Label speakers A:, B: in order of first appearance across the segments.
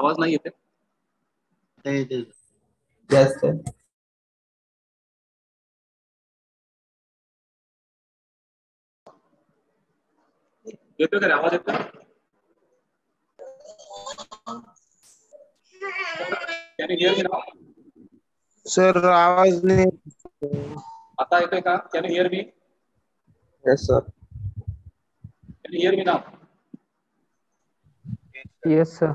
A: आवाज़ नाही येते
B: ते ते
C: Yes,
A: का आवाज़ येतोय can hear me now
D: sir आवाज़ नाही
A: आता येतोय का can you hear me
C: Yes, sir.
A: Can hear me
E: now sir.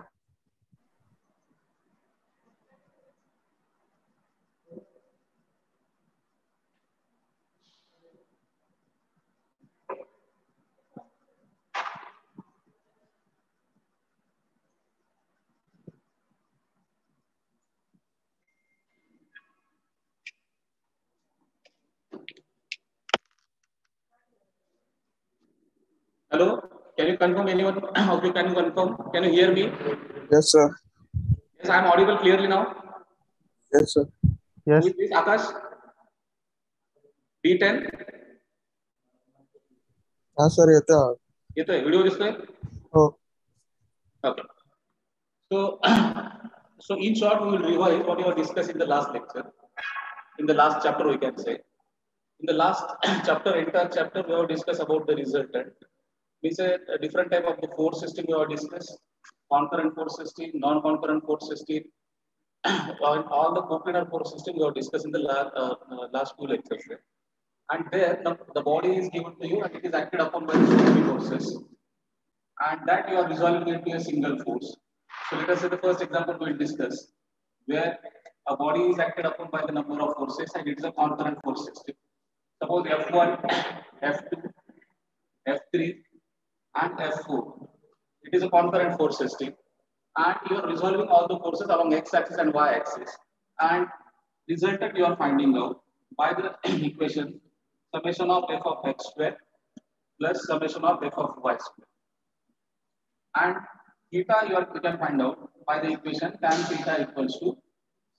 A: Hello, can you confirm anyone of you can confirm? Can you hear me?
D: Yes, sir.
A: Yes, I am audible clearly now.
D: Yes, sir.
E: Yes.
A: Who is this? Akash? D10?
D: हा sir येतो आवाज.
A: येतोय video दिसतोय
D: हो
A: Okay. So, so in short, we will revise what we have discussed in the last lecture, in the last chapter, we can say. In the last chapter, entire chapter, we have discussed about the resultant. Said a different type of the force system we have discussed, concurrent force system, non-concurrent force system, all, the coplanar force system we have discussed in the la, uh, uh, last two lectures. right? And there, the, the body is given to you and it is acted upon by the forces and that you are resolving into a single force. So let us say the first example we will discuss, where a body is acted upon by the number of forces and it is a concurrent force system. Suppose F1, F2, F3, and F4. It is a concurrent force system. And you are resolving all the forces along x-axis and y-axis. And resultant you are finding out by the equation summation of f of x square plus summation of f of y square. And theta you, are, you can find out by the equation tan theta equals to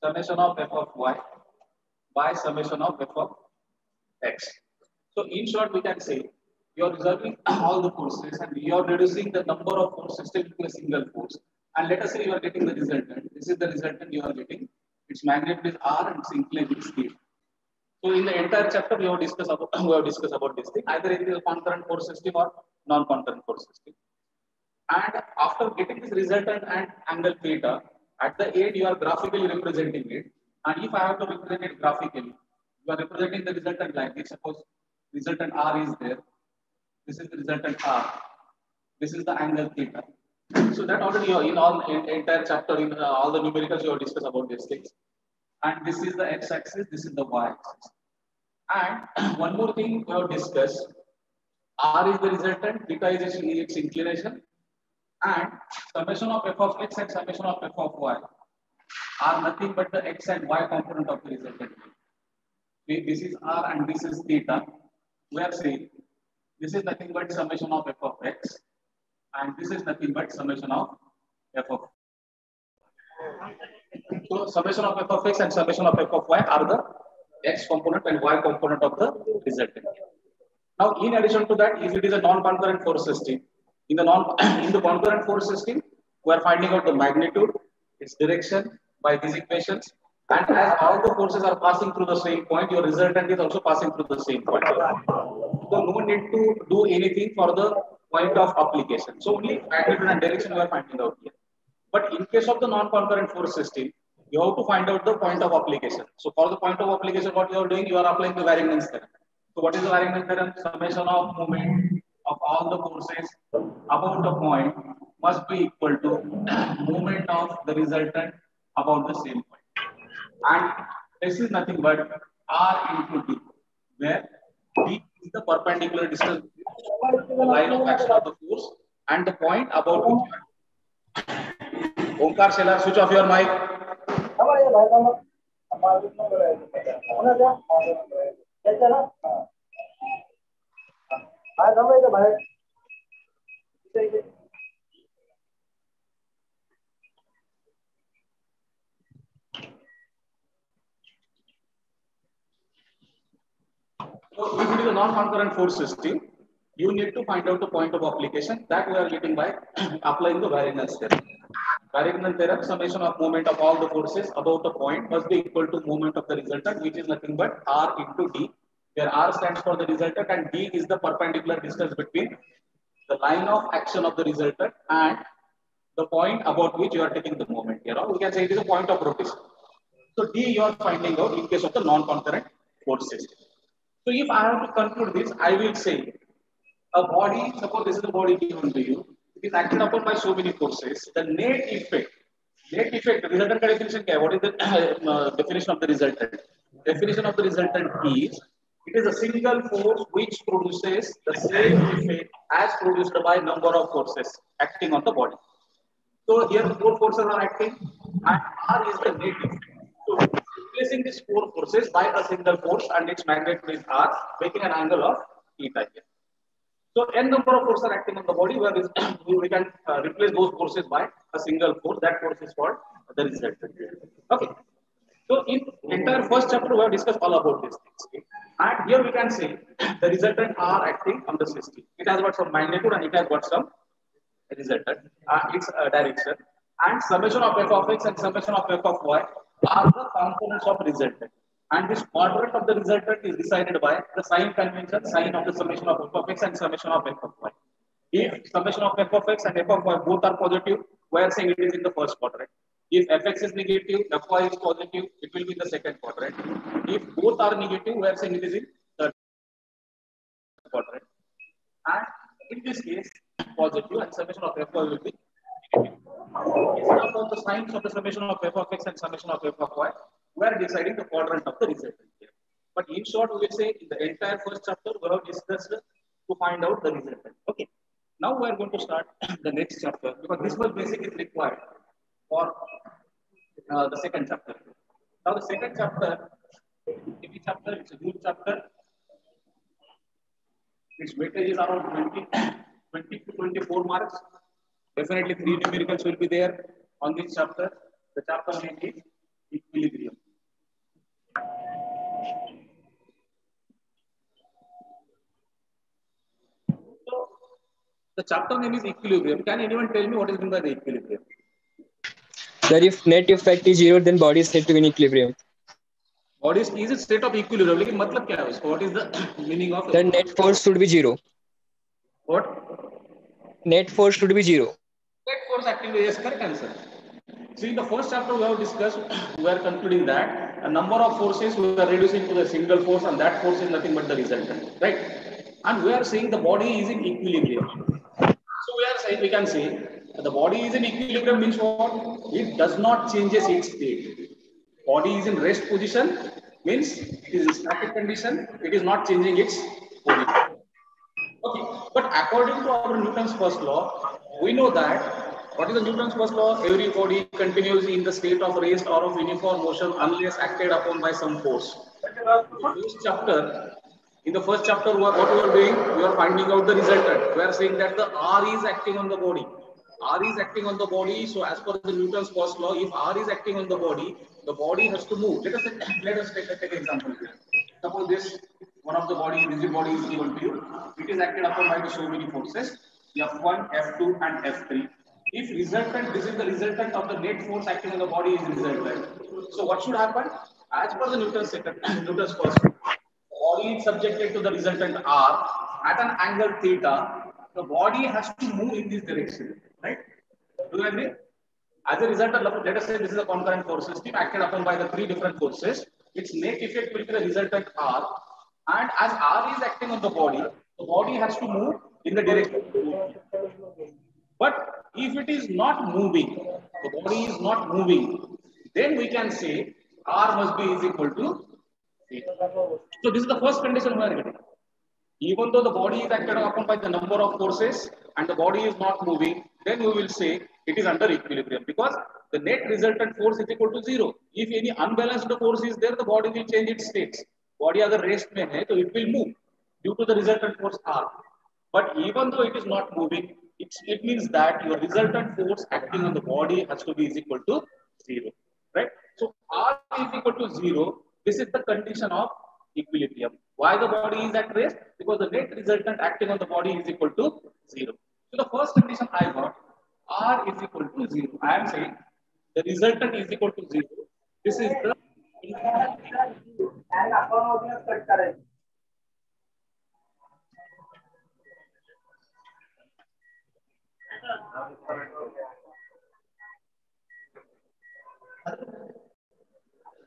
A: summation of f of y by summation of f of x. So in short, we can say you are resolving all the forces and you are reducing the number of forces to a single force. And let us say you are getting the resultant. This is the resultant you are getting. Its magnitude is r and its inclination is theta. So in the entire chapter, we have discussed about we have discussed about this thing. Either it is a concurrent force system or non-concurrent force system. And after getting this resultant and angle theta, at the end you are graphically representing it. And if I have to represent it graphically, you are representing the resultant like this. Suppose resultant R is there. This is the resultant R. This is the angle theta. So that already in all in, entire chapter in uh, all the numericals you have discussed about these things. And this is the x-axis. This is the y-axis. And one more thing we have discussed. R is the resultant. Theta is its inclination and summation of f of x and summation of f of y are nothing but the x and y component of the resultant. This is r and this is theta. We are saying this is nothing but summation of f of x and this is nothing but summation of f of so summation of f of x and summation of f of y are the x component and y component of the resultant. Now, in addition to that, if it is a non-concurrent force system, in the non in the concurrent force system, we are finding out the magnitude, its direction by these equations, and as all the forces are passing through the same point, your resultant is also passing through the same point. So no need to do anything for the point of application. So only magnitude and direction we are finding out here. But in case of the non-concurrent force system, you have to find out the point of application. So for the point of application, what you are doing, you are applying the Varignon's theorem. So what is the Varington theorem? Summation of moment of all the forces about the point must be equal to moment of the resultant about the same point. And this is nothing but R into D, where D is the perpendicular distance between the line of action of the force and the point about which you are. Omkar Shelar, switch off your mic. So if it is a non-concurrent force system, you need to find out the point of application that we are getting by applying the Varignon's theorem. diagonal theorem, summation of moment of all the forces above the point must be equal to moment of the resultant, which is nothing but R into D, where R stands for the resultant and D is the perpendicular distance between the line of action of the resultant and the point about which you are taking the moment here. We can say it is a point of rotation. So D you are finding out in case of the non-concurrent forces. So if I have to conclude this, I will say a body, suppose this is a body given to you, it is acted upon by so many forces. The net effect, net effect, resultant definition, what is the uh, definition of the resultant? Definition of the resultant is it is a single force which produces the same effect as produced by number of forces acting on the body. So here four forces are acting and R is the net effect. So replacing these four forces by a single force and its magnitude is R, making an angle of theta here. So n number of forces are acting on the body where this, we can uh, replace those forces by a single force. That force is called the resultant. Okay. So in entire first chapter we have discussed all about these things. And here we can say the resultant are acting on the system. It has got some magnitude and it has got some resultant. Uh, its uh, direction and summation of f of x and summation of f of y are the components of resultant. And this quadrant of the resultant is decided by the sign convention, sign of the summation of f of x and summation of f of y. If summation of f of x and f of y both are positive, we are saying it is in the first quadrant. If fx is negative, fy is positive, it will be in the second quadrant. If both are negative, we are saying it is in the third quadrant. And in this case, positive and summation of fy will be negative. Instead the signs of the summation of f of x and summation of f of y, we are deciding the quadrant of the resultant here. But in short, we will say in the entire first chapter, we have discussed to find out the resultant. Okay. Now we are going to start the next chapter because this was basically required for uh, the second chapter. Now the second chapter, every chapter, it's a good chapter. Its weightage is around 20, 20 to 24 marks. Definitely three numericals will be there on this chapter. The chapter name is equilibrium. So the chapter name is equilibrium. Can anyone tell me what is meant by the equilibrium?
E: That if net effect is zero, then body is said to be in equilibrium.
A: What is is it state of equilibrium? लेकिन मतलब क्या है उसका? What is the meaning of
E: The net force should be zero.
A: what?
E: Net force should be zero.
A: Force yes, correct answer. See, in the first chapter we have discussed, we are concluding that a number of forces we are reducing to a single force, and that force is nothing but the resultant, right? And we are saying the body is in equilibrium. So we are saying we can say the body is in equilibrium means what? It does not changes its state. Body is in rest position means it is in static condition. It is not changing its position. Okay, but according to our Newton's first law, we know that what is the Newton's first law? Every body continues in the state of rest or of uniform motion unless acted upon by some force. This chapter, in the first chapter, what what we are doing? We are finding out the resultant. We are saying that the R is acting on the body. R is acting on the body. So as per the Newton's first law, if R is acting on the body, the body has to move. Let us let us take, take an example here. Suppose this one of the body, rigid body is given to you. It is acted upon by the so many forces, F1, F2, and F3. If resultant, this is the resultant of the net force acting on the body is resultant. So what should happen? As per the Newton's second, Newton's first, body is subjected to the resultant R at an angle theta. The body has to move in this direction, right? Do you agree? As a result, of, let us say this is a concurrent force system acted upon by the three different forces. Its net effect will be the resultant R. And as R is acting on the body, the body has to move in the direction. But if it is not moving, the body is not moving, then we can say R must be is equal to zero. So this is the first condition we are getting. Even though the body is acted upon by the number of forces and the body is not moving, then we will say it is under equilibrium because the net resultant force is equal to zero. If any unbalanced force is there, the body will change its states. Body अगर rest में है, so it will move due to the resultant force R. But even though it is not moving, it, it means that your resultant force acting on the body has to be is equal to zero, right? So R is equal to zero. This is the condition of equilibrium. Why the body is at rest? Because the net resultant acting on the body is equal to zero. So the first condition I got, R is equal to 0. I am saying the resultant is equal to 0. This is the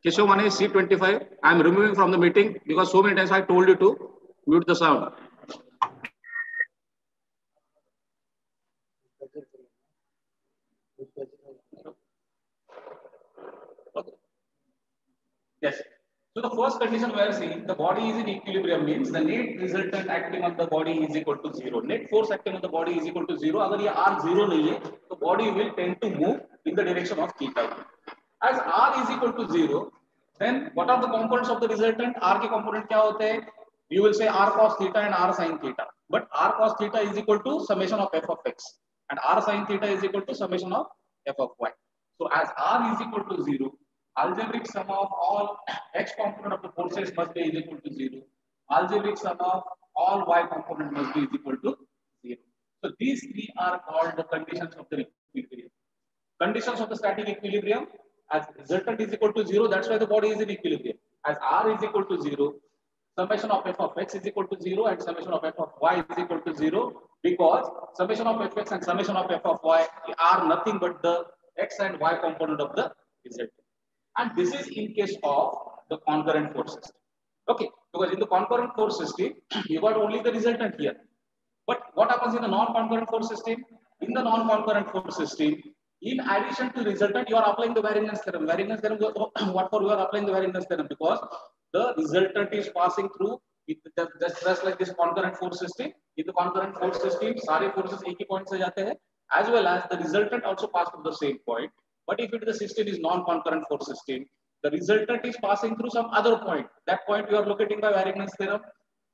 A: Keshav one is C25. I am removing from the meeting because so many times I told you to mute the sound. Yes. So the first condition we are seeing the body is in equilibrium means the net resultant acting on the body is equal to zero. Net force acting on the body is equal to zero. अगर ये R zero नहीं है, the body will tend to move in the direction of theta. As R is equal to zero, then what are the components of the resultant? R के component क्या होते हैं? You will say R cos theta and R sin theta. But R cos theta is equal to summation of f of x, and R sin theta is equal to summation of f of y. So as R is equal to zero, algebraic sum of all x component of the forces must be equal to zero. Algebraic sum of all y component must be equal to zero. So these three are called the conditions of the equilibrium. Conditions of the static equilibrium as resultant is equal to zero, that's why the body is in equilibrium. As R is equal to zero, summation of f of x is equal to zero and summation of f of y is equal to zero because summation of fx and summation of f of y are nothing but the x and y component of the resultant. And this is in case of the concurrent force system. Okay, because in the concurrent force system, you got only the resultant here. But what happens in the non-concurrent force system? In the non-concurrent force system, in addition to resultant, you are applying the Varignon's theorem. Varignon's theorem, what for you are applying the Varignon's theorem? Because the resultant is passing through just, just like this concurrent force system. In the concurrent force system, sorry forces एक ही point As well as the resultant also pass through the same point. But if it the system is non-concurrent force system, the resultant is passing through some other point. That point you are locating by Varignon's theorem.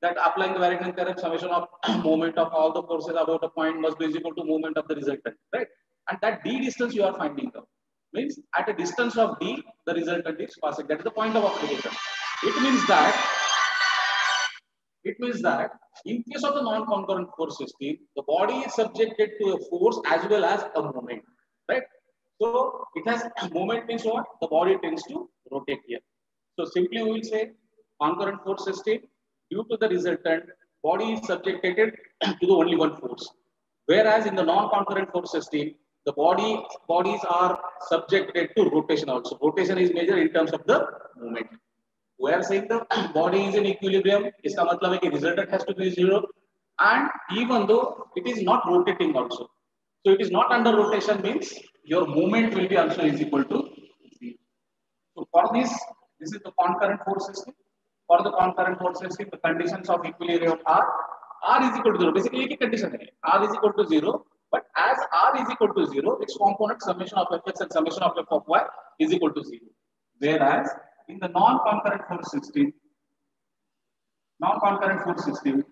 A: That applying the Varignon's theorem, summation of moment of all the forces about a point must be equal to moment of the resultant, right? And that d distance you are finding out means at a distance of d, the resultant is passing. That is the point of application. It means that it means that in case of the non-concurrent force system, the body is subjected to a force as well as a moment, right? So it has moment means what? The body tends to rotate here. So simply we will say concurrent force system due to the resultant body is subjected to the only one force. Whereas in the non-concurrent force system, the body bodies are subjected to rotation also. Rotation is measured in terms of the moment. We are saying the body is in equilibrium. इसका मतलब है कि resultant has to be zero. And even though it is not rotating also. So it is not under rotation means your movement will be also is equal to zero. So for this, this is the concurrent force system. For the concurrent force system, the conditions of equilibrium are R is equal to zero. Basically, एक condition है. R is equal to zero. But as R is equal to zero, its component summation of fx and summation of f of y is equal to zero. Whereas in the non-concurrent force system, non-concurrent force system,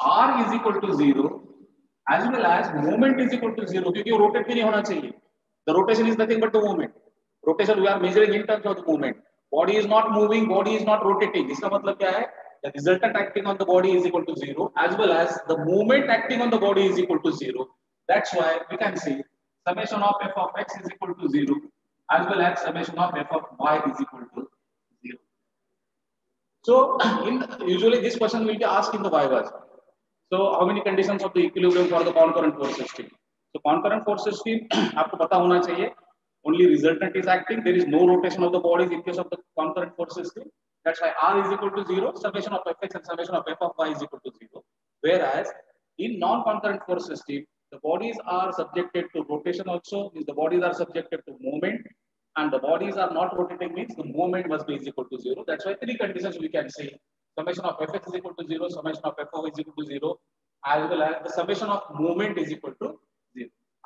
A: R is equal to zero as well as moment is equal to zero वो rotate भी नहीं होना चाहिए. The rotation is nothing but the moment. Rotation we are measuring in terms of the movement. Body is not moving, body is not rotating. इसका मतलब क्या है? The resultant acting on the body is equal to zero as well as the movement acting on the body is equal to zero. That's why we can see summation of f of x is equal to zero as well as summation of f of y is equal to zero. So in usually this question will be asked in the vivas. So how many conditions of the equilibrium for the concurrent force system? So concurrent force system आपको पता होना चाहिए. Only resultant is acting. There is no rotation of the bodies in case of the concurrent force system. That's why R is equal to zero. Summation of fx and summation of f of y is equal to zero. Whereas in non-concurrent force system, the bodies are subjected to rotation also. Means the bodies are subjected to movement, and the bodies are not rotating. Means the movement must be is equal to zero. That's why three conditions we can say summation of fx is equal to zero, summation of f of y is equal to zero, as well as the summation of movement is equal to zero.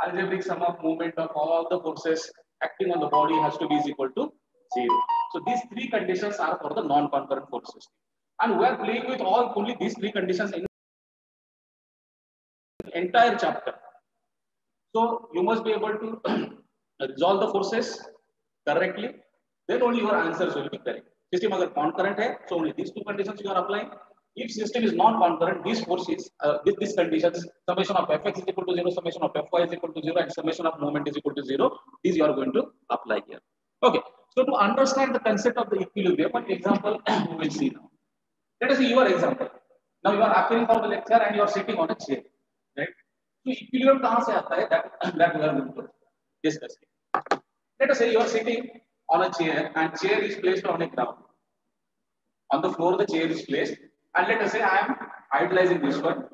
A: Algebraic sum of movement of all the forces acting on the body has to be is equal to zero. So these three conditions are for the non-concurrent force system. And we are playing with all only these three conditions in the entire chapter. So you must be able to resolve the forces correctly. Then only your answers will be correct. System अगर concurrent है, so only these two conditions you are applying. If system is non-concurrent, these forces, uh, with these conditions, summation of fx is equal to 0, summation of fy is equal to 0, and summation of moment is equal to 0. These you are going to apply here. Okay. So to understand the concept of the equilibrium, one example we will see now. Let us see your example. Now you are appearing for the lecture and you are sitting on a chair, right? So equilibrium कहाँ से आता है? That that we are going to discuss. Let us say you are sitting on a chair and chair is placed on a ground. On the floor, the chair is placed, and let us say I am idealizing this one.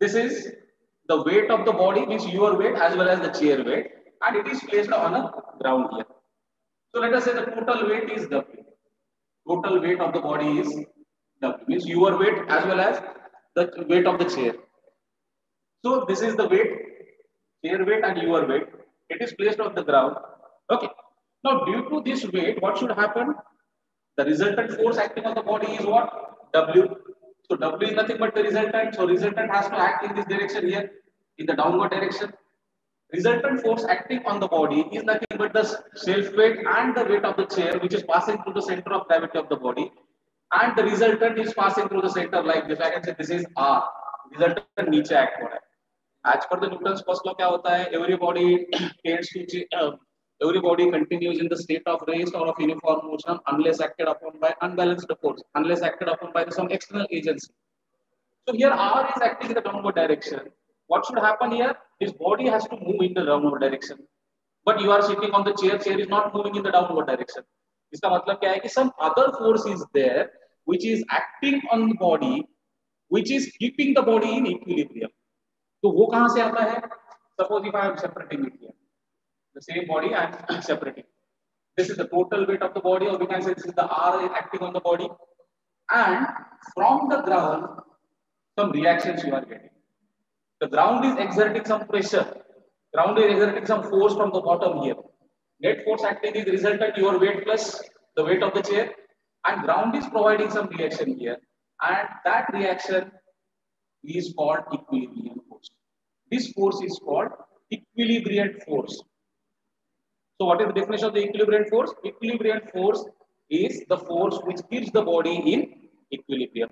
A: This is the weight of the body, means your weight as well as the chair weight, and it is placed on a ground here. So let us say the total weight is W. Total weight of the body is W, means your weight as well as the weight of the chair. So this is the weight, chair weight and your weight. It is placed on the ground. Okay. Now due to this weight, what should happen? The resultant force acting on the body is what? W. So W is nothing but the resultant. So resultant has to act in this direction here, in the downward direction. Resultant force acting on the body is nothing but the self weight and the weight of the chair, which is passing through the center of gravity of the body. And the resultant is passing through the center like this. I can say this is R. Resultant नीचे act हो रहा है. As per the Newton's first law, क्या होता है? Every body tends to uh, every body continues in the state of rest or of uniform motion unless acted upon by unbalanced force, unless acted upon by some external agency. So here R is acting in the downward direction. What should happen here? His body has to move in the downward direction. But you are sitting on the chair, chair is not moving in the downward direction. इसका मतलब क्या है कि some other force is there which is acting on the body, which is keeping the body in equilibrium. तो वो कहाँ से आता है? Suppose if I am separating it here. The same body and separating. This is the total weight of the body, or we can say this is the R acting on the body. And from the ground, some reactions you are getting. The ground is exerting some pressure. Ground is exerting some force from the bottom here. Net force acting is resultant your weight plus the weight of the chair. And ground is providing some reaction here. And that reaction is called equilibrium force. This force is called equilibrium force. So what is the definition of the equilibrium force? Equilibrium force is the force which keeps the body in equilibrium.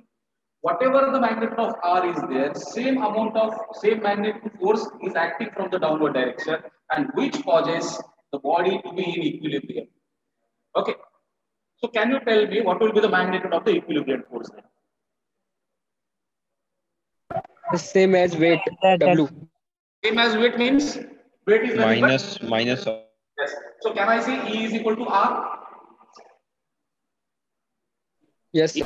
A: Whatever the magnitude of R is there, same amount of same magnitude force is acting from the downward direction and which causes the body to be in equilibrium. Okay. So can you tell me what will be the magnitude of the equilibrium force then?
E: The same as weight W.
A: Same as weight means weight is
F: minus minus of
A: Yes. So can I say E is equal to R?
E: Yes.
A: E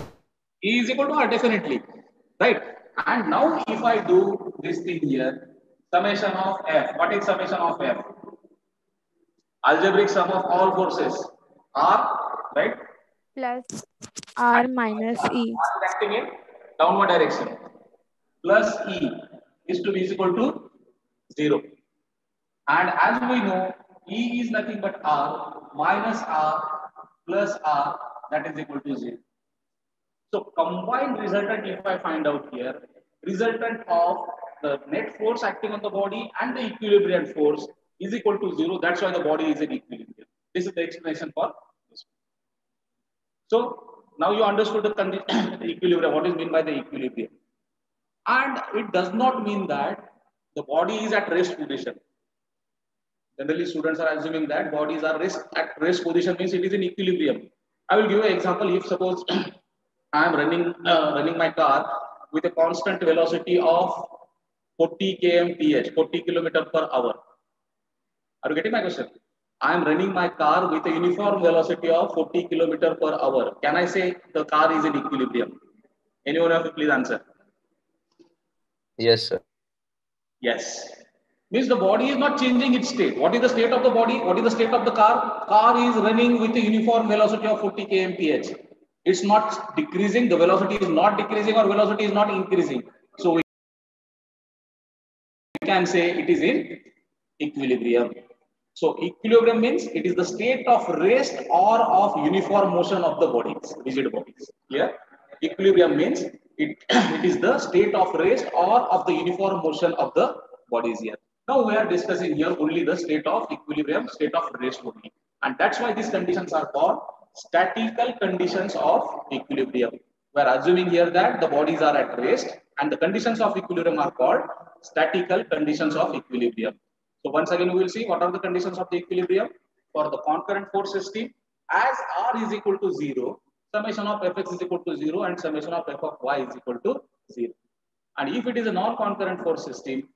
A: is equal to R definitely, right? And now if I do this thing here, summation of F. What is summation of F? Algebraic sum of all forces. R, right?
G: plus R minus E.
A: R is acting in downward direction. Plus E is to be equal to zero. And as we know, E is nothing but R minus R plus R that is equal to zero. So combined resultant, if I find out here, resultant of the net force acting on the body and the equilibrium force is equal to zero. That's why the body is in equilibrium. This is the explanation for this. So now you understood the, the equilibrium, what is meant by the equilibrium. And it does not mean that the body is at rest position. Generally, students are assuming that bodies are rest at rest position means it is in equilibrium. I will give you an example. If suppose I am running uh, running my car with a constant velocity of 40 kmph, 40 kilometer per hour. Are you getting my question? I am running my car with a uniform velocity of 40 kilometer per hour. Can I say the car is in equilibrium? Anyone of you please answer?
C: Yes, sir.
A: Yes. Means the body is not changing its state. What is the state of the body? What is the state of the car? Car is running with a uniform velocity of 40 kmph. It's not decreasing. The velocity is not decreasing or velocity is not increasing. So we can say it is in equilibrium. So equilibrium means it is the state of rest or of uniform motion of the bodies, rigid bodies. Clear? Equilibrium means it, it is the state of rest or of the uniform motion of the bodies here. Now we are discussing here only the state of equilibrium, state of rest only. And that's why these conditions are called statical conditions of equilibrium. We are assuming here that the bodies are at rest and the conditions of equilibrium are called statical conditions of equilibrium. So once again, we will see what are the conditions of the equilibrium for the concurrent force system as R is equal to 0, summation of Fx is equal to 0 and summation of F of y is equal to 0. And if it is a non-concurrent force system,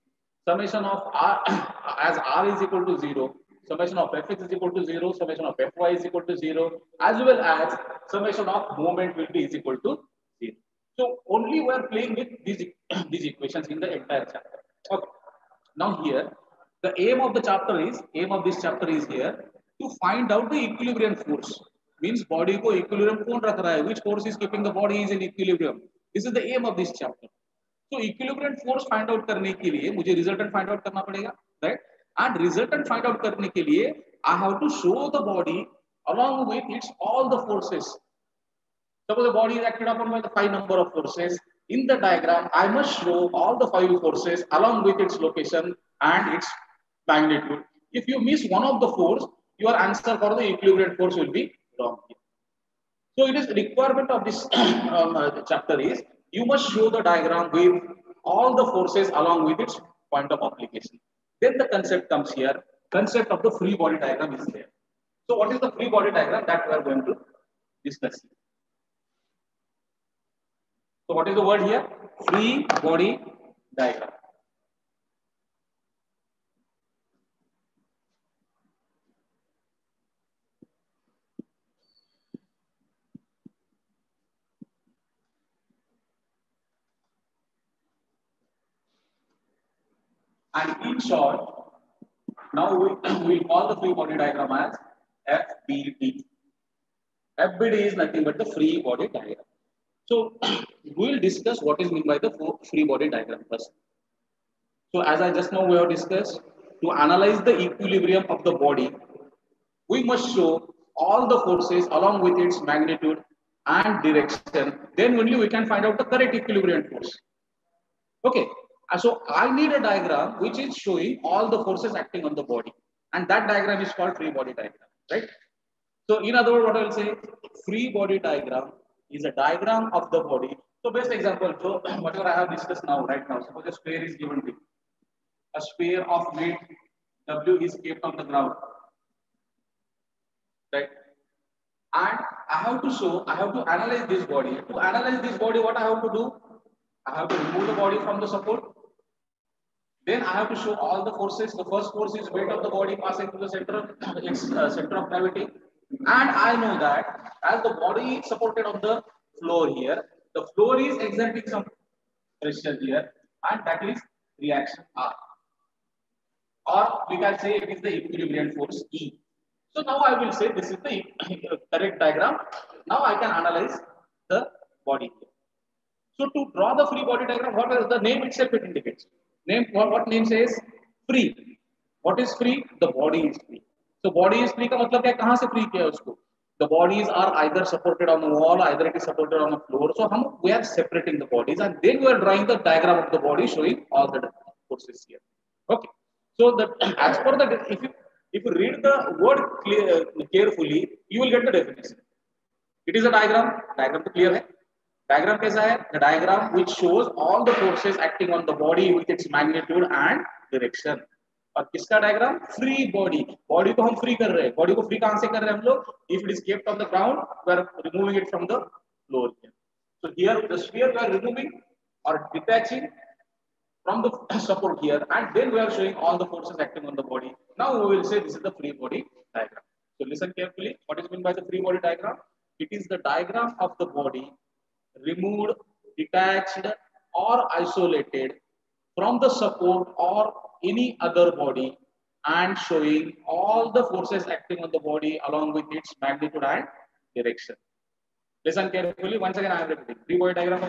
A: summation of r as r is equal to 0 summation of fx is equal to 0 summation of fy is equal to 0 as well as summation of moment will be is equal to 0 so only we are playing with these these equations in the entire chapter. Okay. Now here the aim of the chapter is aim of this chapter is here to find out the equilibrium force. Means body ko equilibrium kon rakh raha hai. Which force is keeping the body is in equilibrium. This is the aim of this chapter. तो equilibrium force find out करने के लिए मुझे resultant find out करना पड़ेगा right and resultant find out करने के लिए I have to show the body along with its all the forces suppose the body is acted upon by the five number of forces in the diagram I must show all the five forces along with its location and its magnitude if you miss one of the force your answer for the equilibrium force will be wrong so it is requirement of this chapter is you must show the diagram with all the forces along with its point of application. Then the concept comes here. Concept of the free body diagram is there. So what is the free body diagram that we are going to discuss? So what is the word here? Free body diagram. And in short, now we will call the free body diagram as FBD. FBD is nothing but the free body diagram. So we will discuss what is meant by the free body diagram first. So as I just now we have discussed, to analyze the equilibrium of the body, we must show all the forces along with its magnitude and direction. Then only we can find out the correct equilibrium force. Okay, so I need a diagram which is showing all the forces acting on the body. And that diagram is called free body diagram, right? So in other words, what I will say, free body diagram is a diagram of the body. So best example, so whatever I have discussed now, right now, suppose a sphere is given to you. A sphere of weight W is kept on the ground, right? And I have to show, I have to analyze this body. To analyze this body, what I have to do? I have to remove the body from the support. Then I have to show all the forces. The first force is weight of the body passing through the center, uh, center of gravity. And I know that as the body is supported on the floor here, the floor is exerting some pressure here, and that is reaction R. Or we can say it is the equilibrium force E. So now I will say this is the correct diagram. Now I can analyze the body. So to draw the free body diagram, what is the name itself it indicates? Name what, what name says? Free. What is free? The body is free. So body is free का मतलब क्या कहाँ से free किया उसको? The bodies are either supported on the wall, either it is supported on the floor. So हम we are separating the bodies and then we are drawing the diagram of the body showing all the forces here. Okay. So that as per the if you if you read the word clear, carefully, you will get the definition. It is a diagram. Diagram to clear है. Diagram कैसा है? The diagram which shows all the forces acting on the body with its magnitude and direction. और किसका diagram free body body को हम free कर रहे हैं बॉडी को फ्री कहाँ से कर रहे हैं हम लोग if it is kept on the ground we are removing it from the floor so here the sphere we are removing or detaching from the support here and then we are showing all the forces acting on the body now we will say this is the free body diagram so listen carefully what is meant by the free body diagram it is the diagram of the body removed, detached, or isolated from the support or any other body and showing all the forces acting on the body along with its magnitude and direction. Listen carefully. Once again, I am repeating. Free body diagram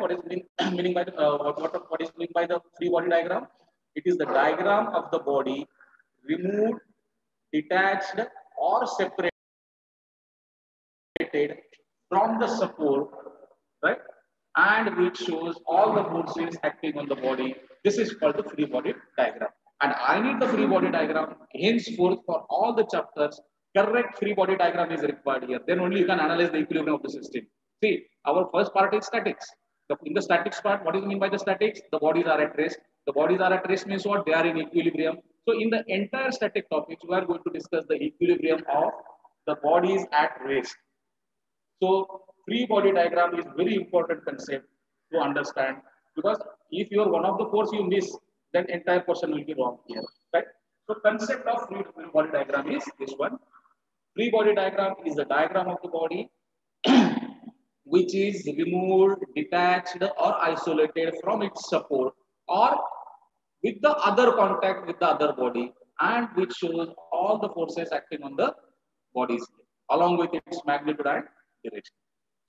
A: What is mean, meaning by the, uh, what, what, what is meaning by the free body diagram? It is the diagram of the body removed, detached, or separated from the support right? And which shows all the forces acting on the body. This is called the free body diagram. And I need the free body diagram henceforth for all the chapters correct free body diagram is required here. Then only you can analyze the equilibrium of the system. See, our first part is statics. The, in the statics part, what is mean by the statics? The bodies are at rest. The bodies are at rest means what? They are in equilibrium. So in the entire static topics, we are going to discuss the equilibrium of the bodies at rest. So free body diagram is very important concept to understand because if you are one of the force you miss, then entire question will be wrong here. Right? So concept of free body diagram is this one. Free body diagram is the diagram of the body which is removed, detached or isolated from its support or with the other contact with the other body and which shows all the forces acting on the bodies along with its magnitude and direction.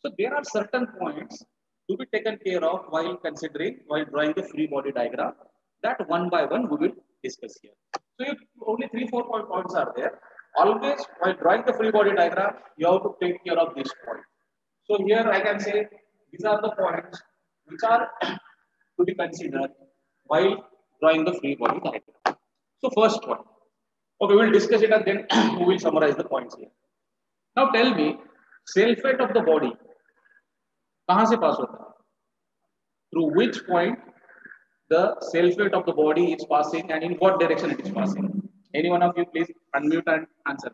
A: So there are certain points to be taken care of while considering, while drawing the free body diagram that one by one we will discuss here. So if only three, four points are there. Always while drawing the free body diagram, you have to take care of this point. So here I can say these are the points which are to be considered while drawing the free body diagram. So first one. Okay, we will discuss it and then we will summarize the points here. Now tell me, self weight of the body कहाँ से पास होता है? Through which point the self weight of the body is passing and in what direction it is passing any one of you please unmute and answer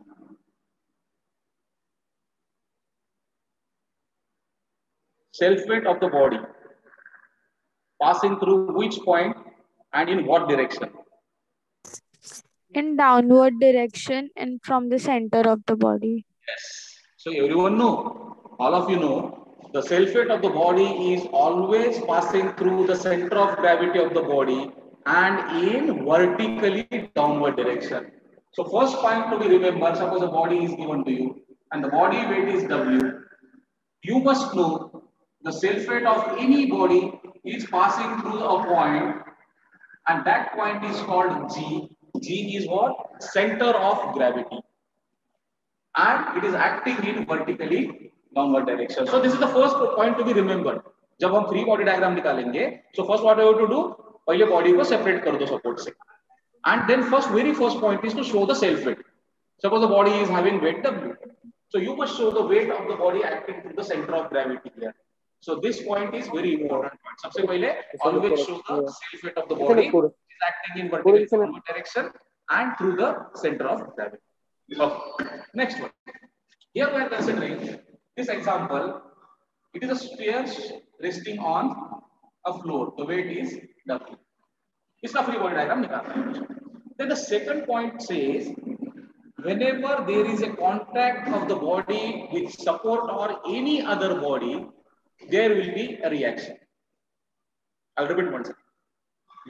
A: self weight of the body passing through which point and in what direction
G: in downward direction and from the centre of the body
A: so every one know all of you know the weight of the body is always passing through the center of gravity of the body and in vertically downward direction. So first point to be remembered, suppose a body is given to you and the body weight is W. You must know the weight of any body is passing through a point and that point is called G. G is what? Center of gravity and it is acting in vertically downward direction. So this is the first point to be remembered. जब हम free body diagram निकालेंगे so first what I have to do पहले body को separate कर दो support से and then first very first point is to show the self weight. Suppose the body is having weight W. So you must show the weight of the body acting through the center of gravity here. So this point is very important point. सबसे पहले always show the self weight of the body is acting in vertical downward direction and through the center of gravity. Okay. Next one. Here we are considering this example. It is a sphere resting on a floor. The weight is W. इसका free body diagram निकालना है Then the second point says, whenever there is a contact of the body with support or any other body, there will be a reaction. I'll repeat once.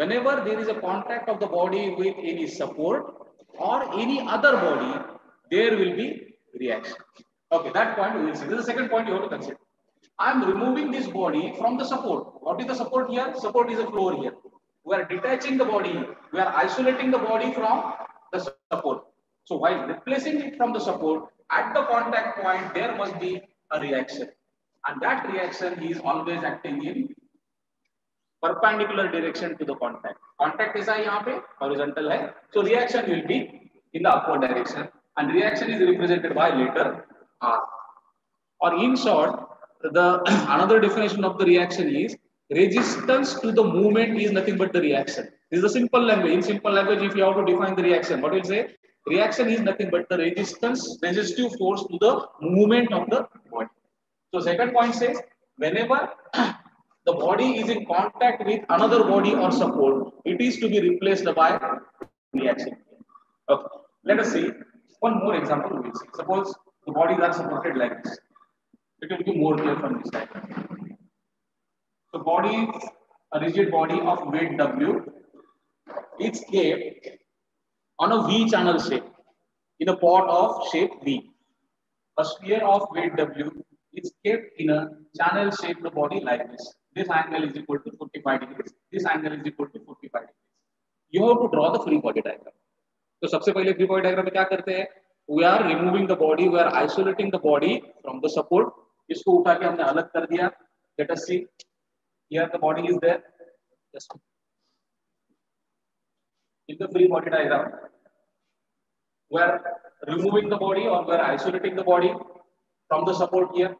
A: Whenever there is a contact of the body with any support or any other body, there will be reaction. Okay, that point we will see. This is the second point you have to consider. I am removing this body from the support. What is the support here? Support is a floor here. We are detaching the body. We are isolating the body from the support. So while replacing it from the support, at the contact point, there must be a reaction. And that reaction is always acting in perpendicular direction to the contact. Contact is यहाँ पे horizontal है. So reaction will be in the upward direction. And reaction is represented by letter R. Or in short, the another definition of the reaction is resistance to the movement is nothing but the reaction. This is a simple language. In simple language, if you have to define the reaction, what will say? Reaction is nothing but the resistance, resistive force to the movement of the body. So second point says, whenever the body is in contact with another body or support, it is to be replaced by reaction. Okay. Let us see one more example. Suppose the bodies are supported like this. It will be more clear from this diagram. So body, a rigid body of weight W, is kept on a V channel shape in a pot of shape V. A sphere of weight W is kept in a channel shaped body like this. This angle is equal to 45 degrees. This angle is equal to 45 degrees. You have to draw the free body diagram. तो सबसे पहले free body diagram में क्या करते हैं? We are removing the body. We are isolating the body from the support. इसको उठा के हमने अलग कर दिया. Let us see. Here the body is there. Just in the free body diagram, we are removing the body or we are isolating the body from the support here.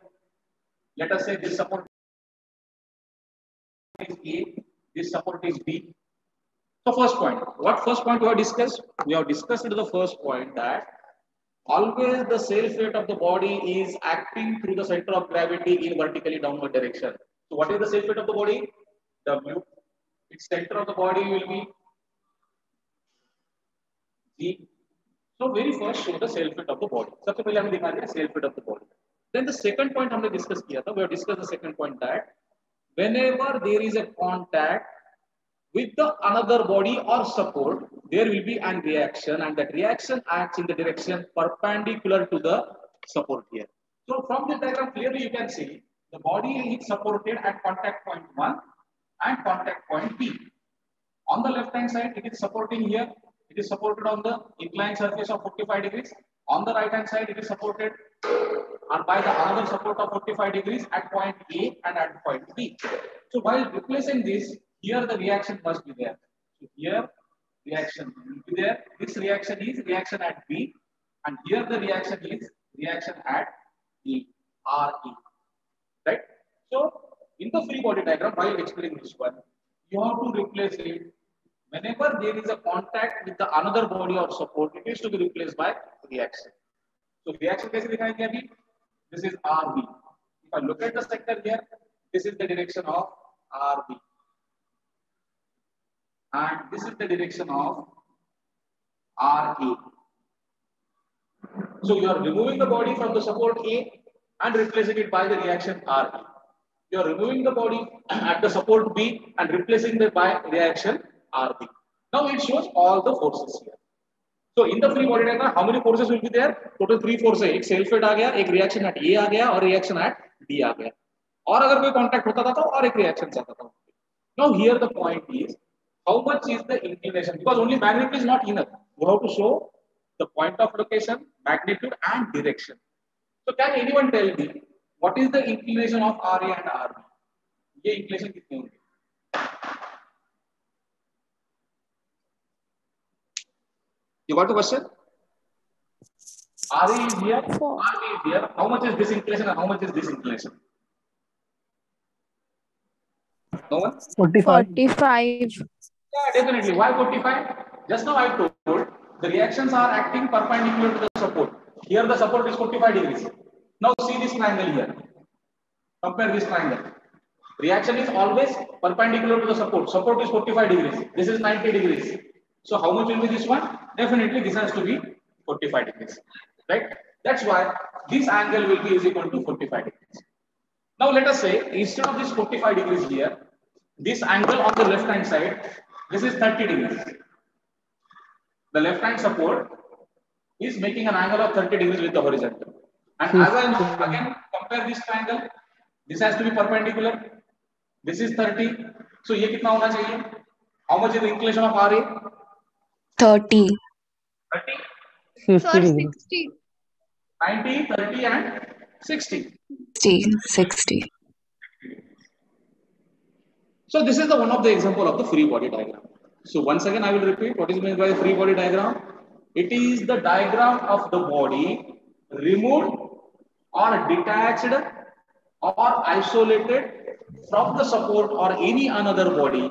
A: Let us say this support is A, this support is B. So first point, what first point we have discussed? We have discussed the first point that always the self weight of the body is acting through the center of gravity in vertically downward direction. So what is the self weight of the body? W. Its center of the body will be G. So very first show the self weight of the body. सबसे पहले हमने दिखा दिया self weight of the body. Then the second point हमने discuss किया था. We have discussed the second point that whenever there is a contact with the another body or support, there will be an reaction and that reaction acts in the direction perpendicular to the support here. So from this diagram clearly you can see the body is supported at contact point 1 and contact point B. On the left hand side it is supporting here, it is supported on the inclined surface of 45 degrees. On the right hand side it is supported and by the another support of 45 degrees at point A and at point B. So while replacing this, here the reaction must be there. So here reaction will be there. This reaction is reaction at B and here the reaction is reaction at E, RE. Right? So in the free body diagram, while explaining this one, you have to replace it. Whenever there is a contact with the another body or support, it is to be replaced by reaction. So reaction कैसे दिखाएंगे अभी? This is RB. If I look at the sector here, this is the direction of RB. And this is the direction of RA. So you are removing the body from the support A and replacing it by the reaction RE. You are removing the body at the support B and replacing it by reaction RB. Now it shows all the forces here. So in the free body diagram, how many forces will be there? Total three forces. एक self weight आ गया, एक reaction at A आ गया और reaction at B आ गया. और अगर कोई contact होता था तो और एक reaction जाता था. Now here the point is how much is the inclination because only magnitude is not enough. You have to show the point of location, magnitude and direction. So can anyone tell me what is the inclination of RA and RB? ये inclination कितनी होंगी? You got the question? RA is here,
G: Four.
A: RB is here. How much is this inclination and how much is this inclination? No one?
G: 45.
A: Yeah, definitely. Why 45? Just now I told the reactions are acting perpendicular to the support. Here the support is 45 degrees. Now see this triangle here. Compare this triangle. Reaction is always perpendicular to the support. Support is 45 degrees. This is 90 degrees. So how much will be this one? Definitely this has to be 45 degrees. Right? That's why this angle will be is equal to 45 degrees. Now let us say instead of this 45 degrees here, this angle on the left hand side, this is 30 degrees. The left hand support is making an angle of 30 degrees with the horizontal. And as I know, again compare this triangle. This has to be perpendicular. This is 30. So ये कितना होना चाहिए? How much is the inclination of RA?
F: 30.
A: 30,
H: Sir, 60.
A: 90, 30 and 60.
F: 60. 60.
A: So this is the one of the example of the free body diagram. So once again, I will repeat what is meant by free body diagram. It is the diagram of the body removed or detached or isolated from the support or any another body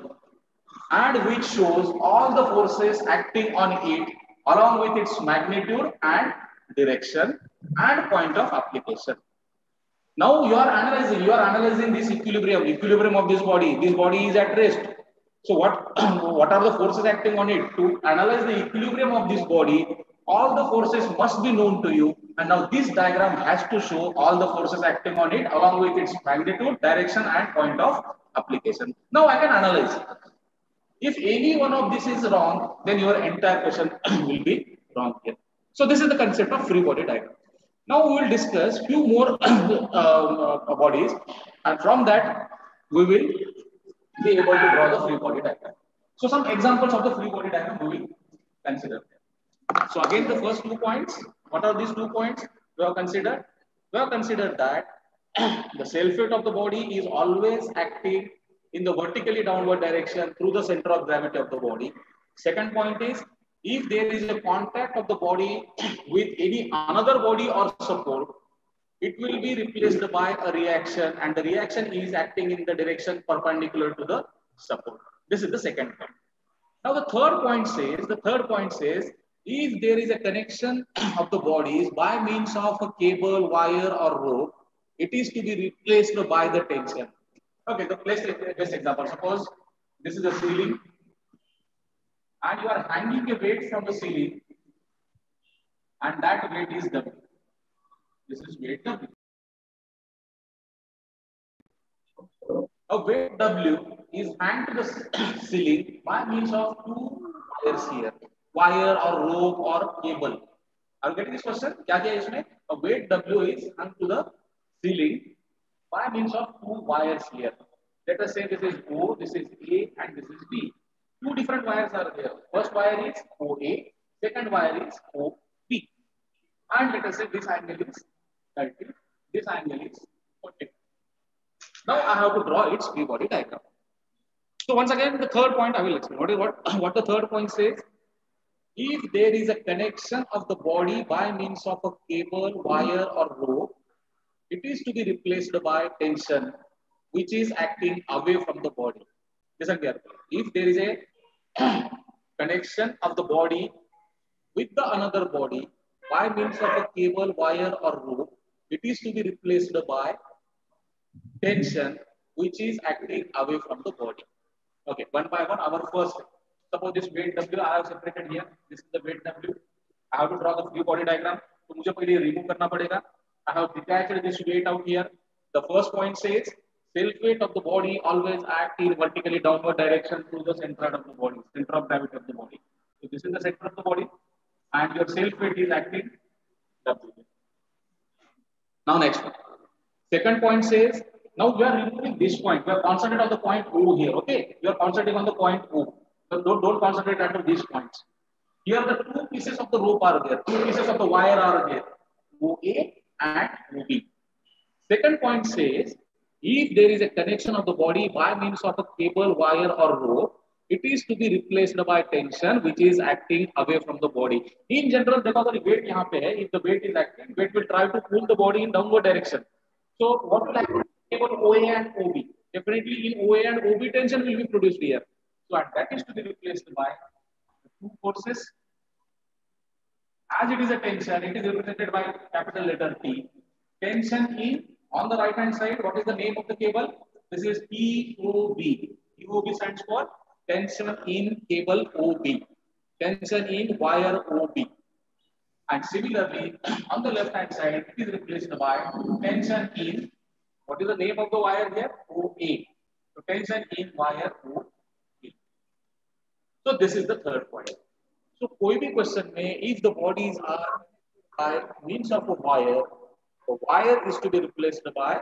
A: and which shows all the forces acting on it along with its magnitude and direction and point of application. Now you are analyzing, you are analyzing this equilibrium, equilibrium of this body. This body is at rest. So what, what are the forces acting on it? To analyze the equilibrium of this body, all the forces must be known to you. And now this diagram has to show all the forces acting on it along with its magnitude, direction and point of application. Now I can analyze. If any one of this is wrong, then your entire question will be wrong here. So this is the concept of free body diagram. Now we will discuss few more uh, bodies and from that we will be able to draw the free body diagram. So some examples of the free body diagram we will consider. So again the first two points, what are these two points we have considered? We have considered that the self weight of the body is always acting in the vertically downward direction through the center of gravity of the body. Second point is if there is a contact of the body with any another body or support, it will be replaced by a reaction and the reaction is acting in the direction perpendicular to the support. This is the second point. Now the third point says, the third point says, if there is a connection of the bodies by means of a cable, wire or rope, it is to be replaced by the tension. Okay, the place best example. Suppose this is a ceiling and you are hanging a weight from the ceiling and that weight is W. This is weight W. A weight W is hanged to the ceiling by means of two wires here, wire or rope or cable. Are you getting this question? क्या क्या है इसमें? A weight W is hung to the ceiling by means of two wires here. Let us say this is O, this is A, and this is B. Two different wires are there. First wire is OA, second wire is OB. And let us say this angle is 30, this angle is 40. Now I have to draw its free body diagram. So once again, the third point I will explain. What is what, what the third point says? If there is a connection of the body by means of a cable, wire, or rope, it is to be replaced by tension, which is acting away from the body. Listen carefully. If there is a connection of the body with the another body by means of a cable, wire, or rope, it is to be replaced by tension, which is acting away from the body. Okay, one by one, our first. Suppose this weight W I have separated here. This is the weight W. I have to draw the free body diagram. तो मुझे पहले remove करना पड़ेगा. I have detached this weight out here. The first point says self weight of the body always act in vertically downward direction to the center of the body, center of gravity of the body. So this is the center of the body, and your self weight is acting W. Now next one. Second point says now we are removing this point. We are concentrating on the point O here. Okay, You are concentrating on the point O. So don't, don't concentrate at these points. Here the two pieces of the rope are there. Two pieces of the wire are there. OA and OB. Second point says, if there is a connection of the body by means of a cable, wire or rope, it is to be replaced by tension which is acting away from the body. In general, देखो अगर weight यहाँ पे है, if the weight is acting, weight will try to pull the body in downward direction. So what will happen? Cable OA and OB. Definitely in OA and OB tension will be produced here. So and that is to be replaced by two forces as it is a tension, it is represented by capital letter T. Tension in on the right hand side, what is the name of the cable? This is EOB. EOB stands for tension in cable OB. Tension in wire OB. And similarly, on the left hand side, it is replaced by tension in, what is the name of the wire here? OA. So tension in wire OA. So this is the third point. So कोई भी question में if the bodies are by means of a wire, the wire is to be replaced by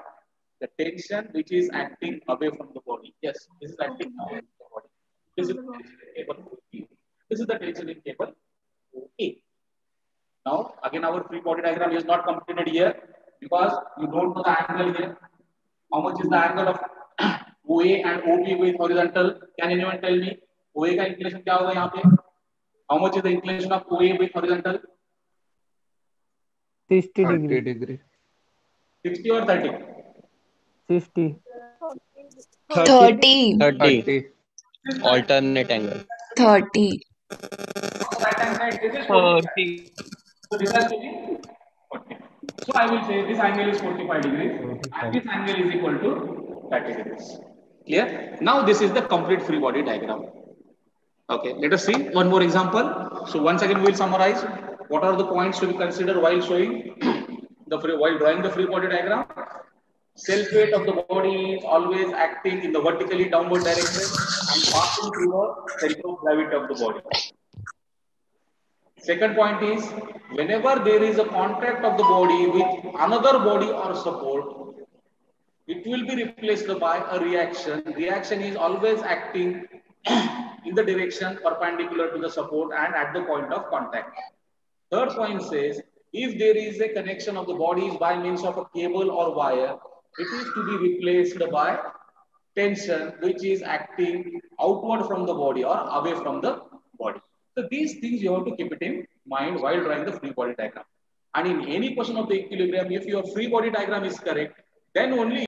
A: the tension which is acting away from the body. Yes, this is acting away from the body. This is the tension in cable OB. This is the tension in cable OA. Now, again, our free body diagram is not completed here because you don't know the angle here. How much is the angle of OA and OB with horizontal? Can anyone tell me? OA inclination क्या होगा यहाँ पे? How much is the inclination of OA with horizontal?
H: 60 degree.
C: 30
H: degree
C: degree.
A: 60 or 30?
H: 60.
F: 30.
E: 30.
C: 30.
E: Alternate angle.
F: 30.
A: Right hand side, this is 40. So this has to be 40. So I will say this angle is 45 degrees and this angle is equal to 30 degrees. Clear? Now this is the complete free body diagram. Okay, let us see one more example. So once again, we will summarize what are the points to be considered while showing the free, while drawing the free body diagram. Self weight of the body is always acting in the vertically downward direction and passing through the center of gravity of the body. Second point is whenever there is a contact of the body with another body or support, it will be replaced by a reaction. Reaction is always acting in the direction perpendicular to the support and at the point of contact. Third point says, if there is a connection of the bodies by means of a cable or wire, it is to be replaced by tension, which is acting outward from the body or away from the body. So these things you have to keep it in mind while drawing the free body diagram. And in any question of the equilibrium, if your free body diagram is correct, then only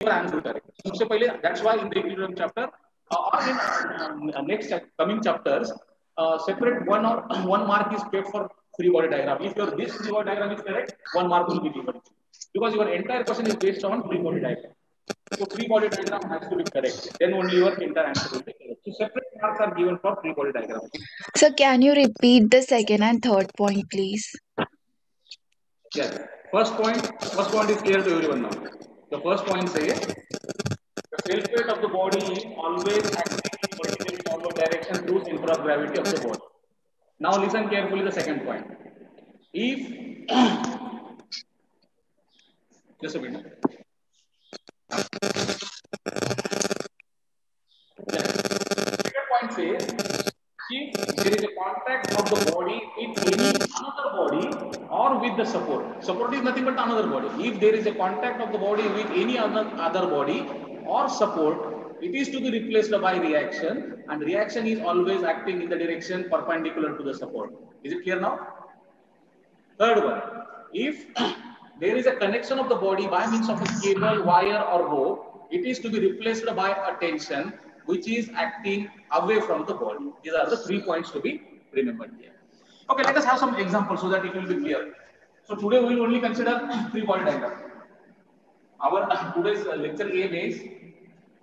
A: your answer correct. So, that's why in the equilibrium chapter uh, or in um, uh, next uh, coming chapters, uh, separate one or one mark is paid for free body diagram. If your this free body diagram is correct, one mark will be given because your entire question is based on free body diagram. So free body diagram has to be correct. Then only your entire answer will be correct. So separate marks are given for free body diagram.
F: So can you repeat the second and third point, please?
A: Yes. First point. first point is clear to everyone now. The first point says the self weight of the body is always acting direction through center of gravity of the body. Now listen carefully the second point. If just a minute. Second point says if there is a contact of the body with any another body or with the support. Support is nothing but another body. If there is a contact of the body with any other, other body or support, it is to be replaced by reaction and reaction is always acting in the direction perpendicular to the support. Is it clear now? Third one, if there is a connection of the body by means of a cable, wire or rope, it is to be replaced by a tension which is acting away from the body. These are the three points to be remembered here. Okay, let us have some examples so that it will be clear. So today we will only consider three-point diagram. Our today's uh, lecture aim is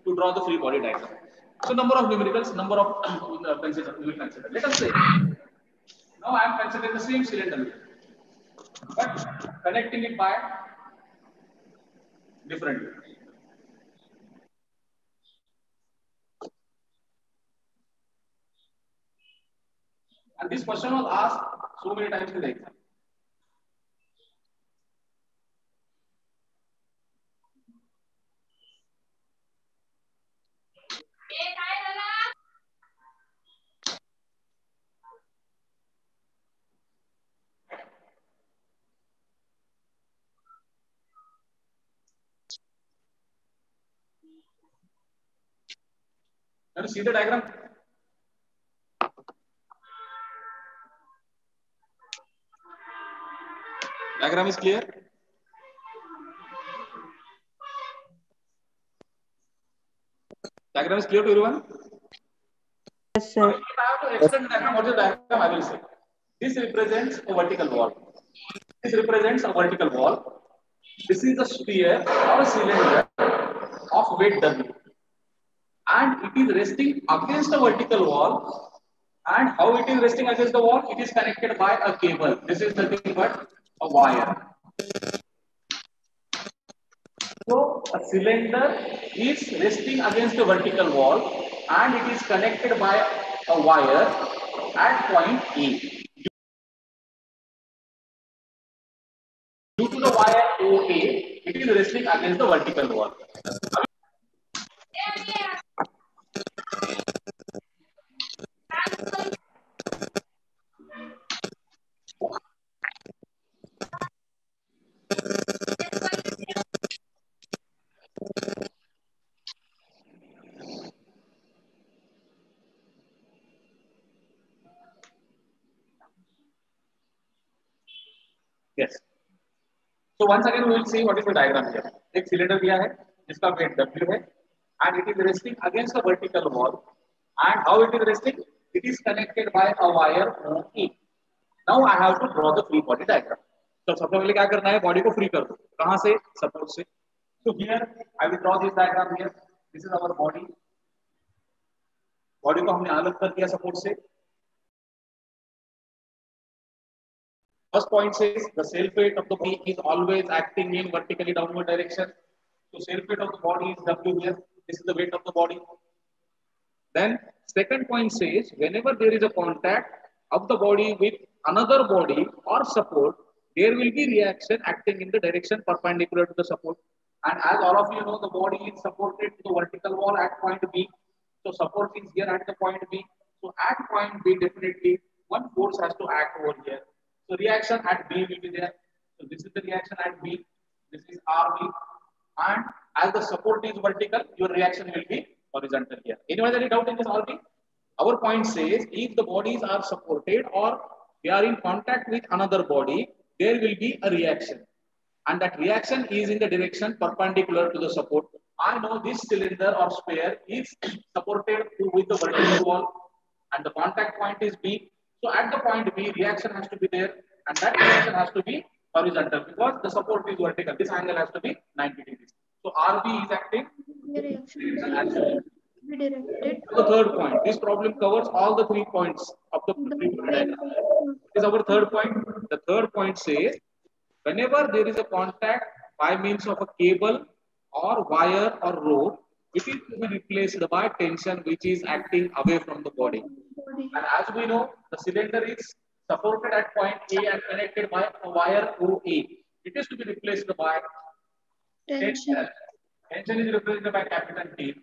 A: to draw the free body diagram. So number of numericals, number of uh, consider, we will consider. Let us say now I am considering the same cylinder, but connecting it by different. And this question was asked so many times in the exam. You see the diagram? Diagram is clear? Diagram is clear to everyone?
H: Yes, sir.
A: If I have to extend the diagram, what is the diagram? I will say. This represents a vertical wall. This represents a vertical wall. This is a sphere or a cylinder of weight W. And it is resting against the vertical wall. And how it is resting against the wall? It is connected by a cable. This is nothing but a wire. So a cylinder is resting against the vertical wall and it is connected by a wire at point A. Due to the wire OA, it is resting against the vertical wall. So once again we will see what is the diagram here. एक cylinder दिया है जिसका weight W है and it is resting against the vertical wall and how it is resting? It is connected by a wire OE. Now I have to draw the free body diagram. तो सबसे पहले क्या करना है body को free कर दो कहाँ से सपोर्ट से तो here I will draw this diagram here this is our body body को हमने अलग कर दिया सपोर्ट से First point says the self weight of the body is always acting in vertically downward direction. So self weight of the body is W here. This is the weight of the body. Then second point says whenever there is a contact of the body with another body or support, there will be reaction acting in the direction perpendicular to the support. And as all of you know, the body is supported to the vertical wall at point B. So support is here at the point B. So at point B, definitely one force has to act over here. So reaction at B will be there. So this is the reaction at B. This is RB. And as the support is vertical, your reaction will be horizontal here. Anyone any doubt in this RB? Our point says if the bodies are supported or they are in contact with another body, there will be a reaction. And that reaction is in the direction perpendicular to the support. I know this cylinder or sphere is supported with the vertical wall and the contact point is B. So at the point B, reaction has to be there and that reaction has to be horizontal because the support is vertical. This angle has to be 90 degrees. So RB is acting.
I: The reaction has be directed
A: The third point. This problem covers all the three points of the diagram. This is our third point. The third point says whenever there is a contact by means of a cable or wire or rope, it is to be replaced by tension which is acting away from the body. And as we know, the cylinder is supported at point A and connected by a wire OA. It is to be replaced by
I: Tension.
A: tension. Tension is represented by capital T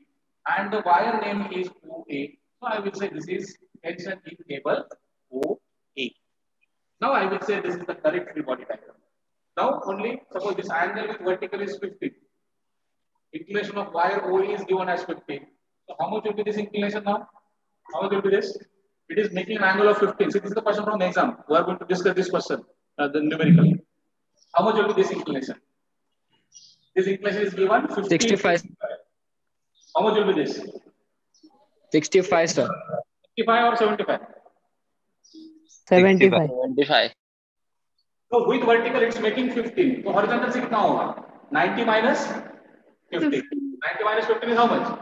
A: and the wire name is OA. So I will say this is tension in cable OA. Now I will say this is the correct free body diagram. Now only suppose this angle with vertical is 50. Inclination of wire OA is given as 50. So how much will be this inclination now? How much will be this? It is making an angle of 15. So this is the question from the exam. We are going to discuss this question, uh, the numerical. How much will be this inclination? This inclination is given 50.
E: 65.
A: How much will be this?
E: 65, sir.
A: 65 or 75?
H: 75.
C: 25.
A: So with vertical it's making 15. So horizontal से कितना होगा? 90 minus 50. 90 minus 15 is how much?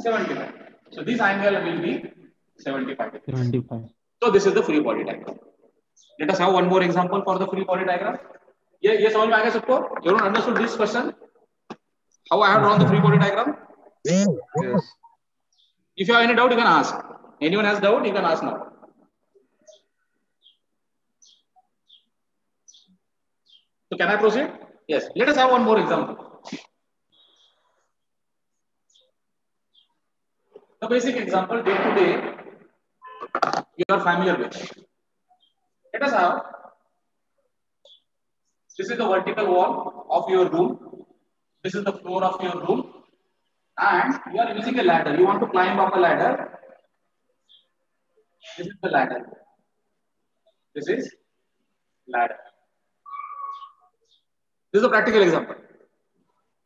A: 75. So this angle will be 75 degrees.
B: 75.
A: So this is the free body diagram. Let us have one more example for the free body diagram. ये ये समझ में आ गया सबको? Everyone understood this question? How I have drawn the free body diagram?
C: Yes.
A: If you have any doubt, you can ask. Anyone has doubt, you can ask now. So can I proceed? Yes. Let us have one more example. The basic example day to day you are familiar with. Let us have this is the vertical wall of your room. This is the floor of your room. And you are using a ladder. You want to climb up a ladder. This is the ladder. This is ladder. This is a practical example.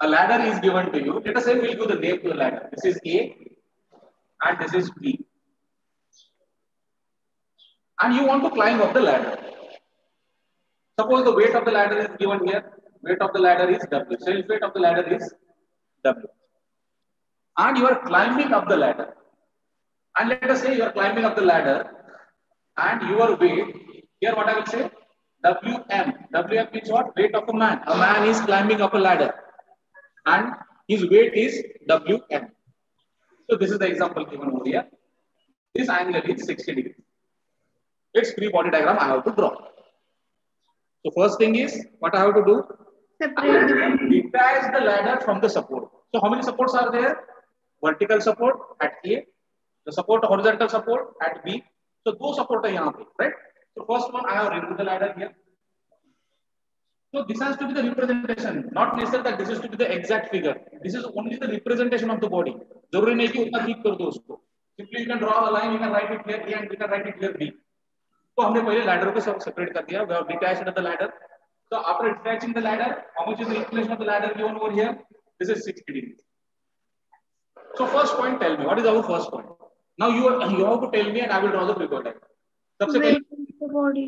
A: A ladder is given to you. Let us say we'll give the name to the ladder. This is A and this is B. And you want to climb up the ladder. Suppose the weight of the ladder is given here. Weight of the ladder is W. Self weight of the ladder is W. And you are climbing up the ladder. And let us say you are climbing up the ladder and your weight, here what I will say, WM. WM means what? Weight of a man. A man is climbing up a ladder and his weight is WM. So this is the example given over here. This angle is 60 degrees. It's free body diagram I have to draw. So first thing is what I have to do?
I: Separate the
A: Detach the ladder from the support. So how many supports are there? Vertical support at A, the support horizontal support at B. So two support are यहाँ पे, right? So first one I have removed the ladder here. So this has to be the representation, not necessary that this is to be the exact figure. This is only the representation of the body. ज़रूरी नहीं कि उतना ठीक कर दो उसको. Simply you can draw a line, you can write it here A and you can write it here B. तो हमने पहले लैडर को सेपरेट कर दिया। Detached the ladder so after detaching the ladder how much is the inclination of the ladder given over here this is 60 degree so first point tell me what is our first point now you are you have to tell me and I will draw the figure line सबसे पहले
I: the body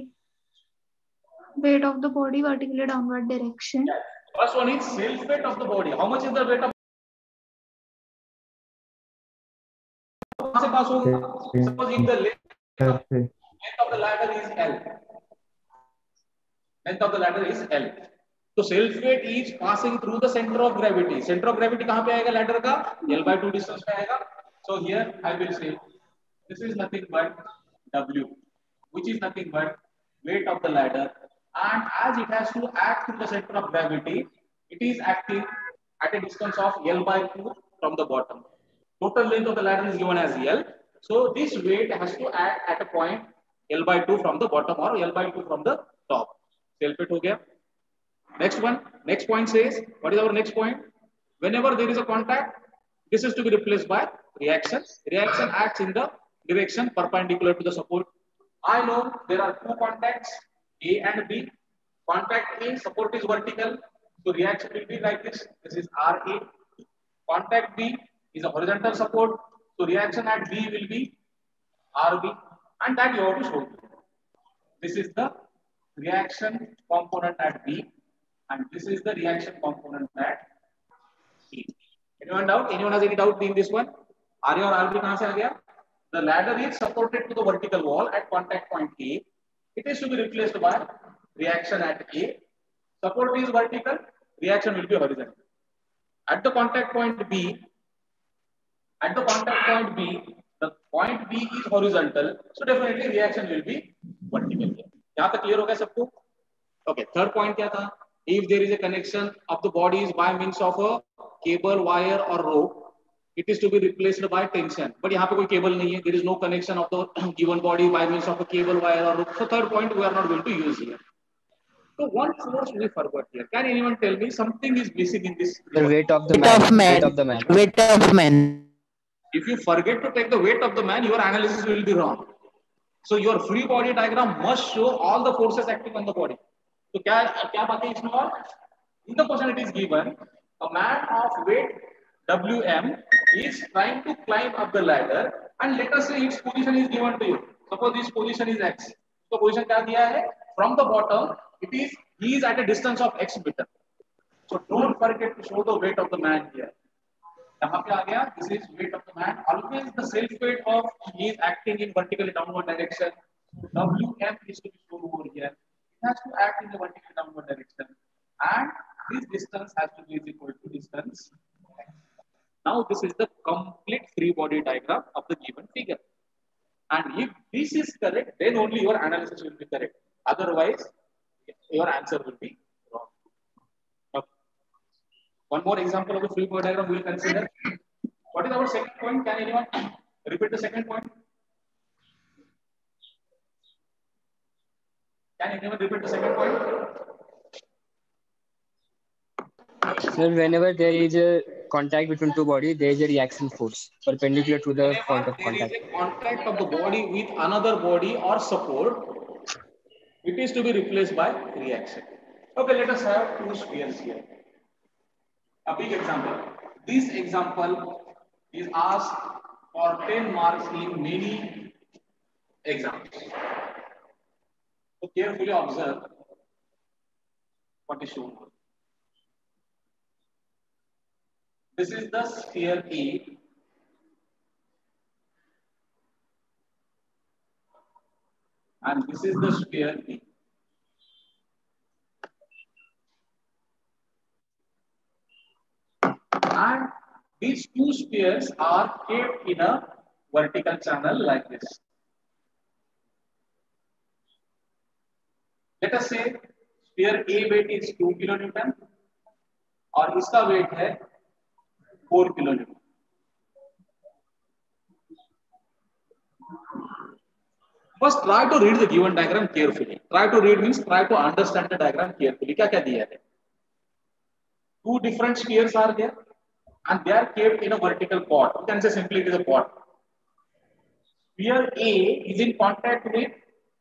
I: weight of the body vertically downward direction
A: first one is self weight of the body how much is the weight of से पास होगा suppose if the leg length of the ladder is L. Length of the ladder is L. So self weight is passing through the center of gravity. Center of gravity कहाँ पे आएगा ladder का? L by 2 distance पे आएगा. So here I will say this is nothing but W, which is nothing but weight of the ladder. And as it has to act through the center of gravity, it is acting at a distance of L by 2 from the bottom. Total length of the ladder is given as L. So this weight has to act at a point L by 2 from the bottom or L by 2 from the top. Self weight हो गया. Next one, next point says, what is our next point? Whenever there is a contact, this is to be replaced by reaction. Reaction acts in the direction perpendicular to the support. I know there are two contacts, A and B. Contact A, support is vertical, so reaction will be like this. This is RA. Contact B is a horizontal support, so reaction at B will be RB, and that you have to show. This is the reaction component at B, and this is the reaction component at C. Anyone doubt? Anyone has any doubt in this one? RA or RB se gaya? The ladder is supported to the vertical wall at contact point A. It is to be replaced by reaction at A. Support is vertical, reaction will be horizontal. At the contact point B, at the contact point B, the point B is horizontal, so definitely reaction will be vertical. यहाँ तक clear हो गया सबको? Okay. Third point क्या था? If there is a connection of the bodies by means of a cable, wire or rope, it is to be replaced by tension. But यहाँ पे कोई cable नहीं है. There is no connection of the given body by means of a cable, wire or rope. So third point we are not going to use here. So one force we forgot here. Can anyone tell me something is missing in this?
E: The weight of the
J: Weight
E: man. Weight of the man.
J: Weight of man.
A: If you forget to take the weight of the man, your analysis will be wrong. So your free body diagram must show all the forces acting on the body. So क्या क्या बात है इसमें और? In the question it is given, a man of weight WM is trying to climb up the ladder and let us say its position is given to you. Suppose this position is X. तो position क्या दिया है? From the bottom, it is he is at a distance of X meter. So don't forget to show the weight of the man here. यहाँ पे आ गया this is weight of the man always the self weight of he is acting in vertically downward direction wm is to be shown over here it has to act in the vertically downward direction and this distance has to be is equal to distance now this is the complete free body diagram of the given figure and if this is correct then only your analysis will be correct otherwise your answer will be. One more example of the free body diagram we will consider. What is our second point? Can anyone repeat the second point? Can anyone repeat the second point?
E: So whenever there is a contact between two bodies, there is a reaction force perpendicular to the point of
A: there
E: contact.
A: is a contact of the body with another body or support, it is to be replaced by reaction. Okay, let us have two spheres here. A big example. This example is asked for 10 marks in many exams. So carefully observe what is shown. This is the sphere A. And this is the sphere B. And these two spheres are kept in a vertical channel like this. Let us say sphere A weight is 2 kilonewton और इसका weight है 4 kilonewton. First, try to read the given diagram carefully. Try to read means try to understand the diagram carefully. क्या क्या दिया है? Two different spheres are there, and they are kept in a vertical pot. You can say simply it is a pot. Sphere A is in contact with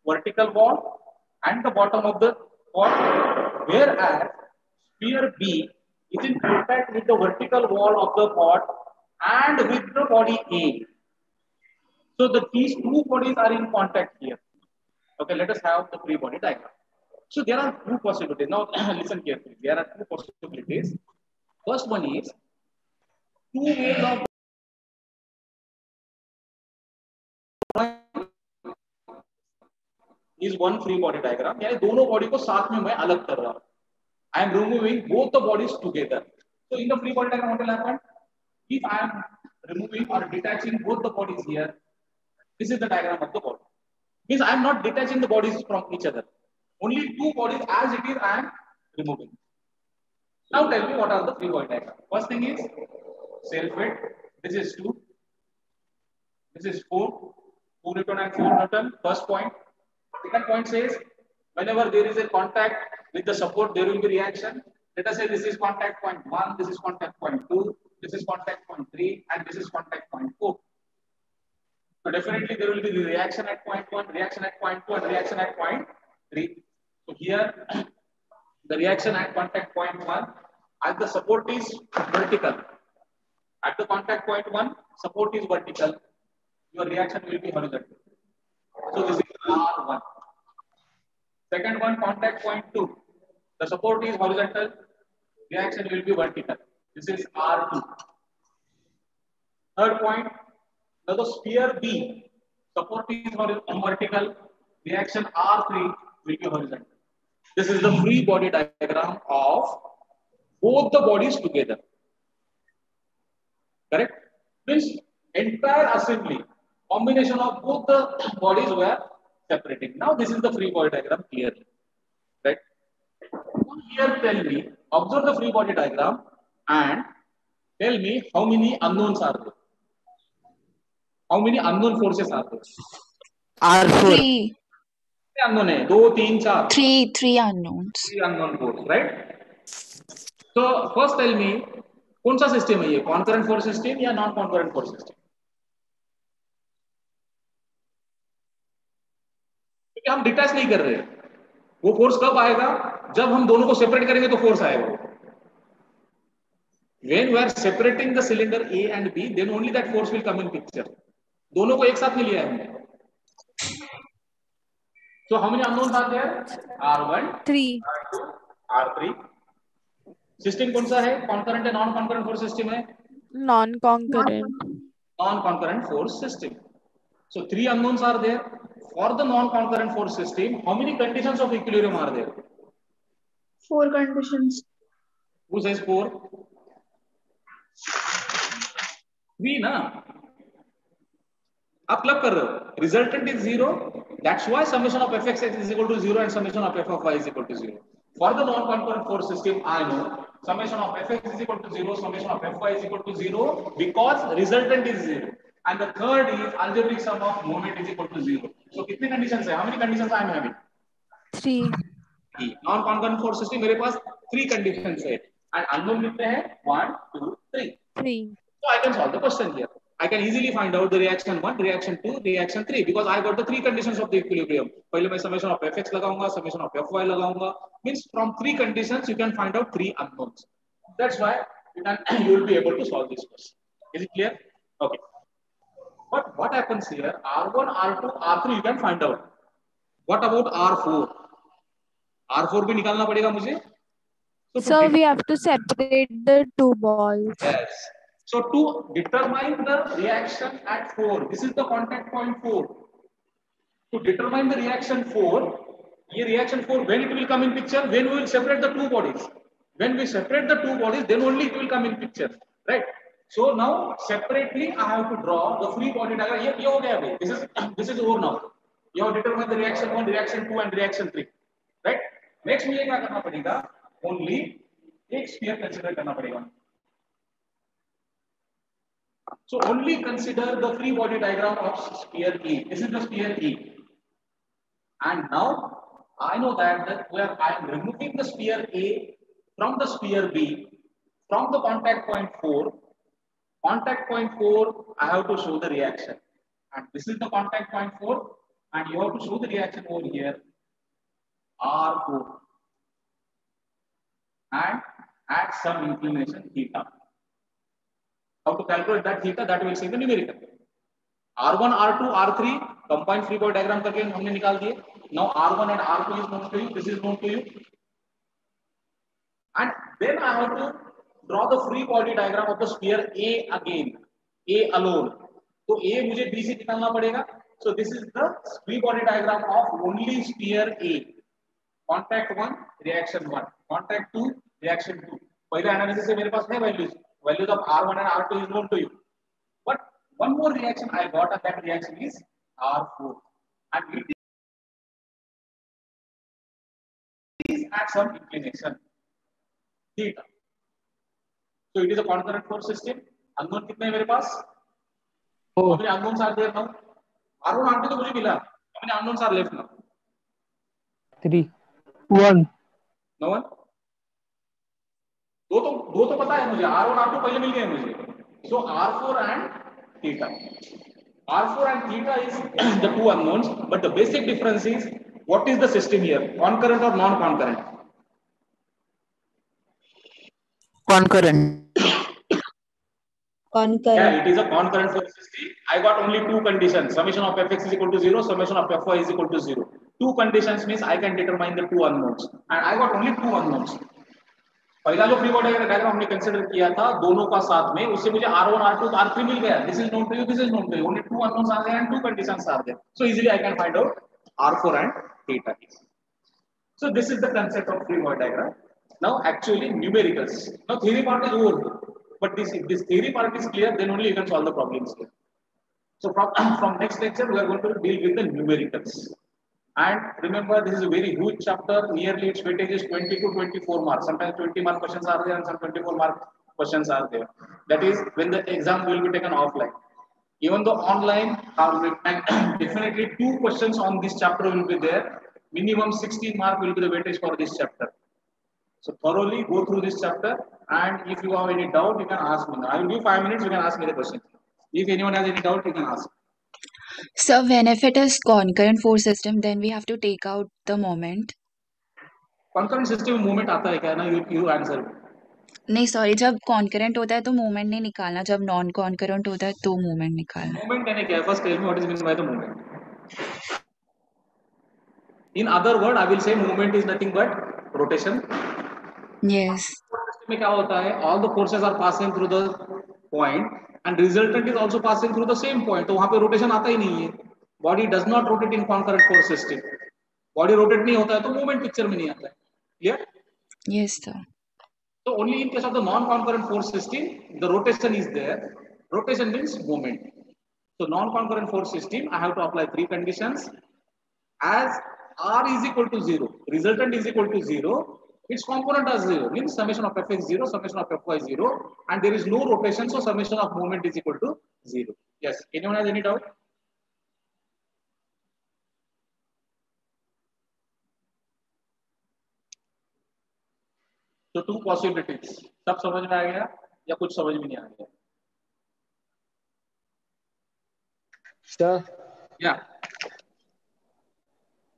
A: vertical wall and the bottom of the pot, whereas sphere B is in contact with the vertical wall of the pot and with the body A. So the these two bodies are in contact here. Okay, let us have the free body diagram. So there are two possibilities. Now listen carefully. There are two possibilities. First one is two ways of is one free body diagram. यानी दोनों body को साथ में मैं अलग कर रहा हूँ. I am removing both the bodies together. So in the free body diagram, what will happen? If I am removing or detaching both the bodies here, this is the diagram of the body. Means I am not detaching the bodies from each other. Only two bodies as it is I am removing. Now tell me what are the free body diagram. First thing is self weight. This is two. This is four. Two Newton and four Newton. First point. Second point says whenever there is a contact with the support, there will be reaction. Let us say this is contact point one, this is contact point two, this is contact point three, and this is contact point four. So definitely there will be the reaction at point one, reaction at point two, and reaction at point three. So here the reaction at contact point one, as the support is vertical. At the contact point one, support is vertical. Your reaction will be horizontal. So this is R1. Second one, contact point two. The support is horizontal. Reaction will be vertical. This is R2. Third point, now the sphere B, support is vertical. Reaction R3 will be horizontal. This is the free body diagram of both the bodies together. Correct? Means entire assembly, combination of both the bodies were separating. Now this is the free body diagram clearly. Right? Here tell me, observe the free body diagram and tell me how many unknowns are there. How many unknown forces are there?
H: R4.
F: Three,
A: unknown है दो तीन चार
F: three, three unknowns.
A: three unknown force right so first tell me कौन सा system है ये concurrent force system या non concurrent force system क्योंकि हम डिटैच नहीं कर रहे वो फोर्स कब आएगा जब हम दोनों को सेपरेट करेंगे तो फोर्स आएगा when we are separating the cylinder A and B then only that force will come in picture दोनों को एक साथ में लिया है हमने so how many unknowns are there R1
G: Three.
A: R2 R3 system कौन सा है? कॉन्करेंट या नॉन कॉन्करेंट फोर्स सिस्टम है?
G: Non
A: concurrent non concurrent force system so three unknowns are there for the non concurrent force system how many conditions of equilibrium are there
I: four conditions
A: who says four three ना आप club कर रहे हो। Resultant is zero that's why summation of F X is equal to zero and summation of F of Y is equal to zero for the non concurrent force system i know summation of fx is equal to zero summation of fy is equal to zero because resultant is zero and the third is algebraic sum of moment is equal to zero so kitni conditions hai how many conditions i am having
G: Three.
A: Non concurrent force system मेरे पास three conditions है and unknown कितने हैं one two three
G: Three.
A: So I can solve the question here. I can easily find out the reaction one, reaction two, reaction three because I got the three conditions of the equilibrium. पहले मैं summation of fx लगाऊँगा, summation of fy लगाऊँगा. Means from three conditions you can find out three unknowns. That's why you can you will be able to solve this question. Is it clear? Okay. But what happens here? R1, R2, R3 you can find out. What about R4? R4 भी निकालना पड़ेगा मुझे. So
G: So we have to separate the two balls.
A: Yes. So to determine the reaction at 4, this is the contact point 4. To determine the reaction 4, ये reaction 4, when it will come in picture? When we will separate the two bodies. When we separate the two bodies, then only it will come in picture. Right? So now separately I have to draw the free body diagram. ये ये हो गया अभी. This is this is over now. You have determined the reaction 1, reaction 2 and reaction 3. Right? Next मुझे क्या करना पड़ेगा? Only एक sphere consider करना पड़ेगा. So only consider the free body diagram of sphere E. This is the sphere E. And now I know that, that where I am removing the sphere A from the sphere B from the contact point 4. Contact point 4, I have to show the reaction. And this is the contact point 4. And you have to show the reaction over here. R4. And at some inclination theta. How to calculate that theta? That will say the numerical. R1, R2, R3 combined free body diagram करके हमने निकाल दिए. Now R1 and R2 is known to you. This is known to you. And then I have to draw the free body diagram of the sphere A again. A alone. तो A मुझे B से निकालना पड़ेगा. So this is the free body diagram of only sphere A. Contact one, reaction one. Contact two, reaction two. पहले analysis से मेरे पास है values values of R1 and R2 is known to you. But one more reaction I got and that reaction is R4. And it is at some inclination. Theta. So it is a concurrent force system. Unknown कितने हैं मेरे पास? How many unknowns are there now? R1, R2 तो मुझे मिला. How many unknowns are left now?
E: Three.
D: One.
A: No one? दो तो दो तो पता है मुझे आर और आर टू पहले मिल गए मुझे so R four and theta R4 and theta is the two unknowns, but the basic difference is what is the system here, concurrent or non-concurrent?
H: Concurrent.
F: Concurrent.
A: Yeah, it is a concurrent force system. I got only two conditions. Summation of fx is equal to zero. Summation of fy is equal to zero. Two conditions means I can determine the two unknowns, and I got only two unknowns. पहला जो free body diagram हमने consider किया था दोनों का साथ में उससे मुझे R1 R2 R3 मिल गया this is known to you this is known to you only two unknowns are there and two conditions are there so easily I can find out R4 and theta so this is the concept of free body diagram now actually numericals now theory part is over but this if this theory part is clear then only you can solve the problems here so from from next lecture we are going to deal with the numericals and remember, this is a very huge chapter. Nearly its weightage is 20 to 24 marks. Sometimes 20 mark questions are there and some 24 mark questions are there. That is when the exam will be taken offline. Even though online, definitely two questions on this chapter will be there. Minimum 16 mark will be the weightage for this chapter. So thoroughly go through this chapter and if you have any doubt, you can ask me. I will give five minutes, you can ask me the question. If anyone has any doubt, you can ask.
F: So when if it is concurrent force system, then we have to take out the moment.
A: concurrent system moment aata hai kya na you, you answer.
F: Answer नहीं sorry जब concurrent होता है तो moment नहीं निकालना जब non concurrent होता है तो मोमेंट निकालना।
A: है मूवमेंट यानी क्या है first tell me what is mean by the movement in other word I will say movement is nothing but rotation
F: yes
A: में क्या होता है? All the forces are passing through the point and resultant is also passing through the same point. तो वहाँ पे rotation आता ही नहीं है. Body does not rotate in concurrent force system. Body rotate नहीं होता है तो movement picture में नहीं आता है. Clear?
F: Yes sir
A: So only in case of the non-concurrent force system, the rotation is there. Rotation means movement. So non-concurrent force system, I have to apply three conditions. As R is equal to zero, resultant is equal to its component are zero, means summation of fx zero, summation of fy zero, and there is no rotation, so summation of movement is equal to zero. Yes, anyone has any doubt? तो two possibilities सब समझ में आ गया या कुछ समझ में नहीं आ गया
E: सर
A: या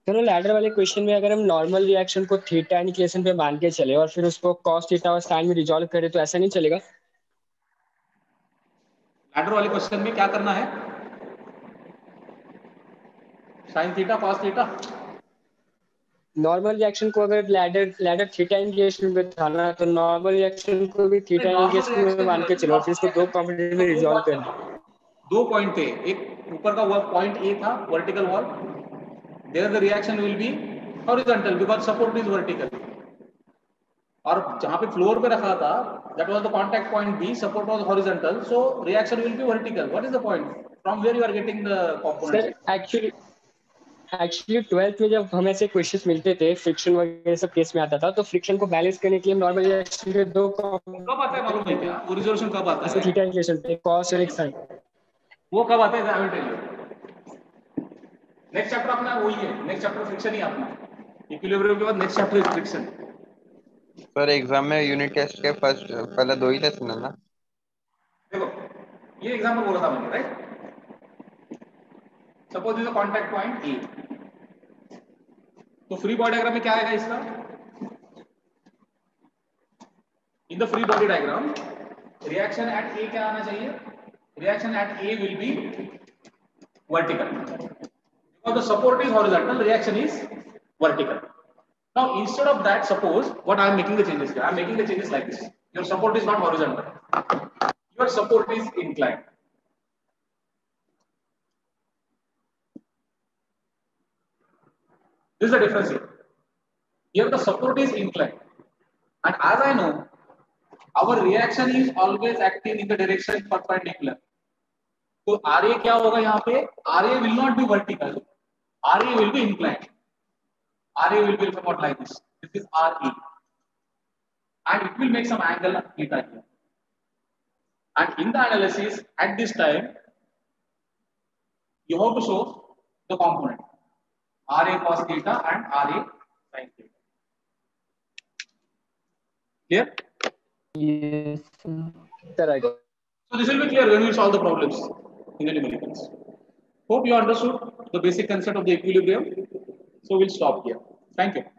E: सर लैडर वाले क्वेश्चन में अगर हम नॉर्मल रिएक्शन को थीटा इंडिकेशन पे मान के चले और फिर उसको कॉस थीटा और साइन में रिजॉल्व करें तो ऐसा नहीं चलेगा?
A: लैडर वाले क्वेश्चन में क्या करना है? Sine theta cos theta
E: normal reaction को अगर लैडर लैडर थीटा इंडिकेशन पे था ना तो नॉर्मल रिएक्शन को भी थीटा इंडिकेशन में मान के चलो फिर उसको दो कंपोनेंट में रिजॉल्व करना।
A: दो पॉइंट थे एक ऊपर का पॉइंट ए था vertical wall there the reaction will be horizontal because support is vertical और जहाँ पे फ्लोर पे रखा था that was the contact point B support was horizontal so reaction will be vertical what is the point from where you are getting the
E: sir
A: component
E: actually actually twelfth में जब हमें ऐसे क्वेश्चंस मिलते थे friction वगैरह सब case में आता था तो फ्रिक्शन को बैलेंस करने के लिए नॉर्मल रिएक्शन के दो
A: कब आता है मालूम है क्या? वो रिजोल्यूशन कब आता है?
E: थीटा इंडिकेशन पे कॉस और एक
A: वो कब आता है? I will tell you next chapter अपना वही है। नेक्स्ट चैप्टर फ्रिक्शन ही अपना। इक्विलिब्रियम के बाद next chapter is friction
B: sir exam में यूनिट टेस्ट के फ़र्स्ट पहले दो ही टेस्ट ना ना?
A: देखो ये एग्जांपल बोला था मैंने right suppose is a contact point A तो फ्री बॉडी डायग्राम में क्या आएगा इसका? In the free body diagram reaction at A क्या आना चाहिए? Reaction at A will be vertical because the support is horizontal reaction is vertical now instead of that suppose what i am making the changes here i am making the changes like this your support is not horizontal your support is inclined this is the difference here here the support is inclined and as i know our reaction is always acting in the direction perpendicular तो R A क्या होगा यहाँ पे R A will not be vertical RA will be inclined. RA will be somewhat like this. This is RA. And it will make some angle theta here. And in the analysis, at this time, you have to show the component RA cos theta and RA sin theta. Clear?
E: Yes. Sir, I got.
A: So this will be clear when we solve the problems in the numericals. Hope you understood the basic concept of the equilibrium. So we'll stop here. Thank you.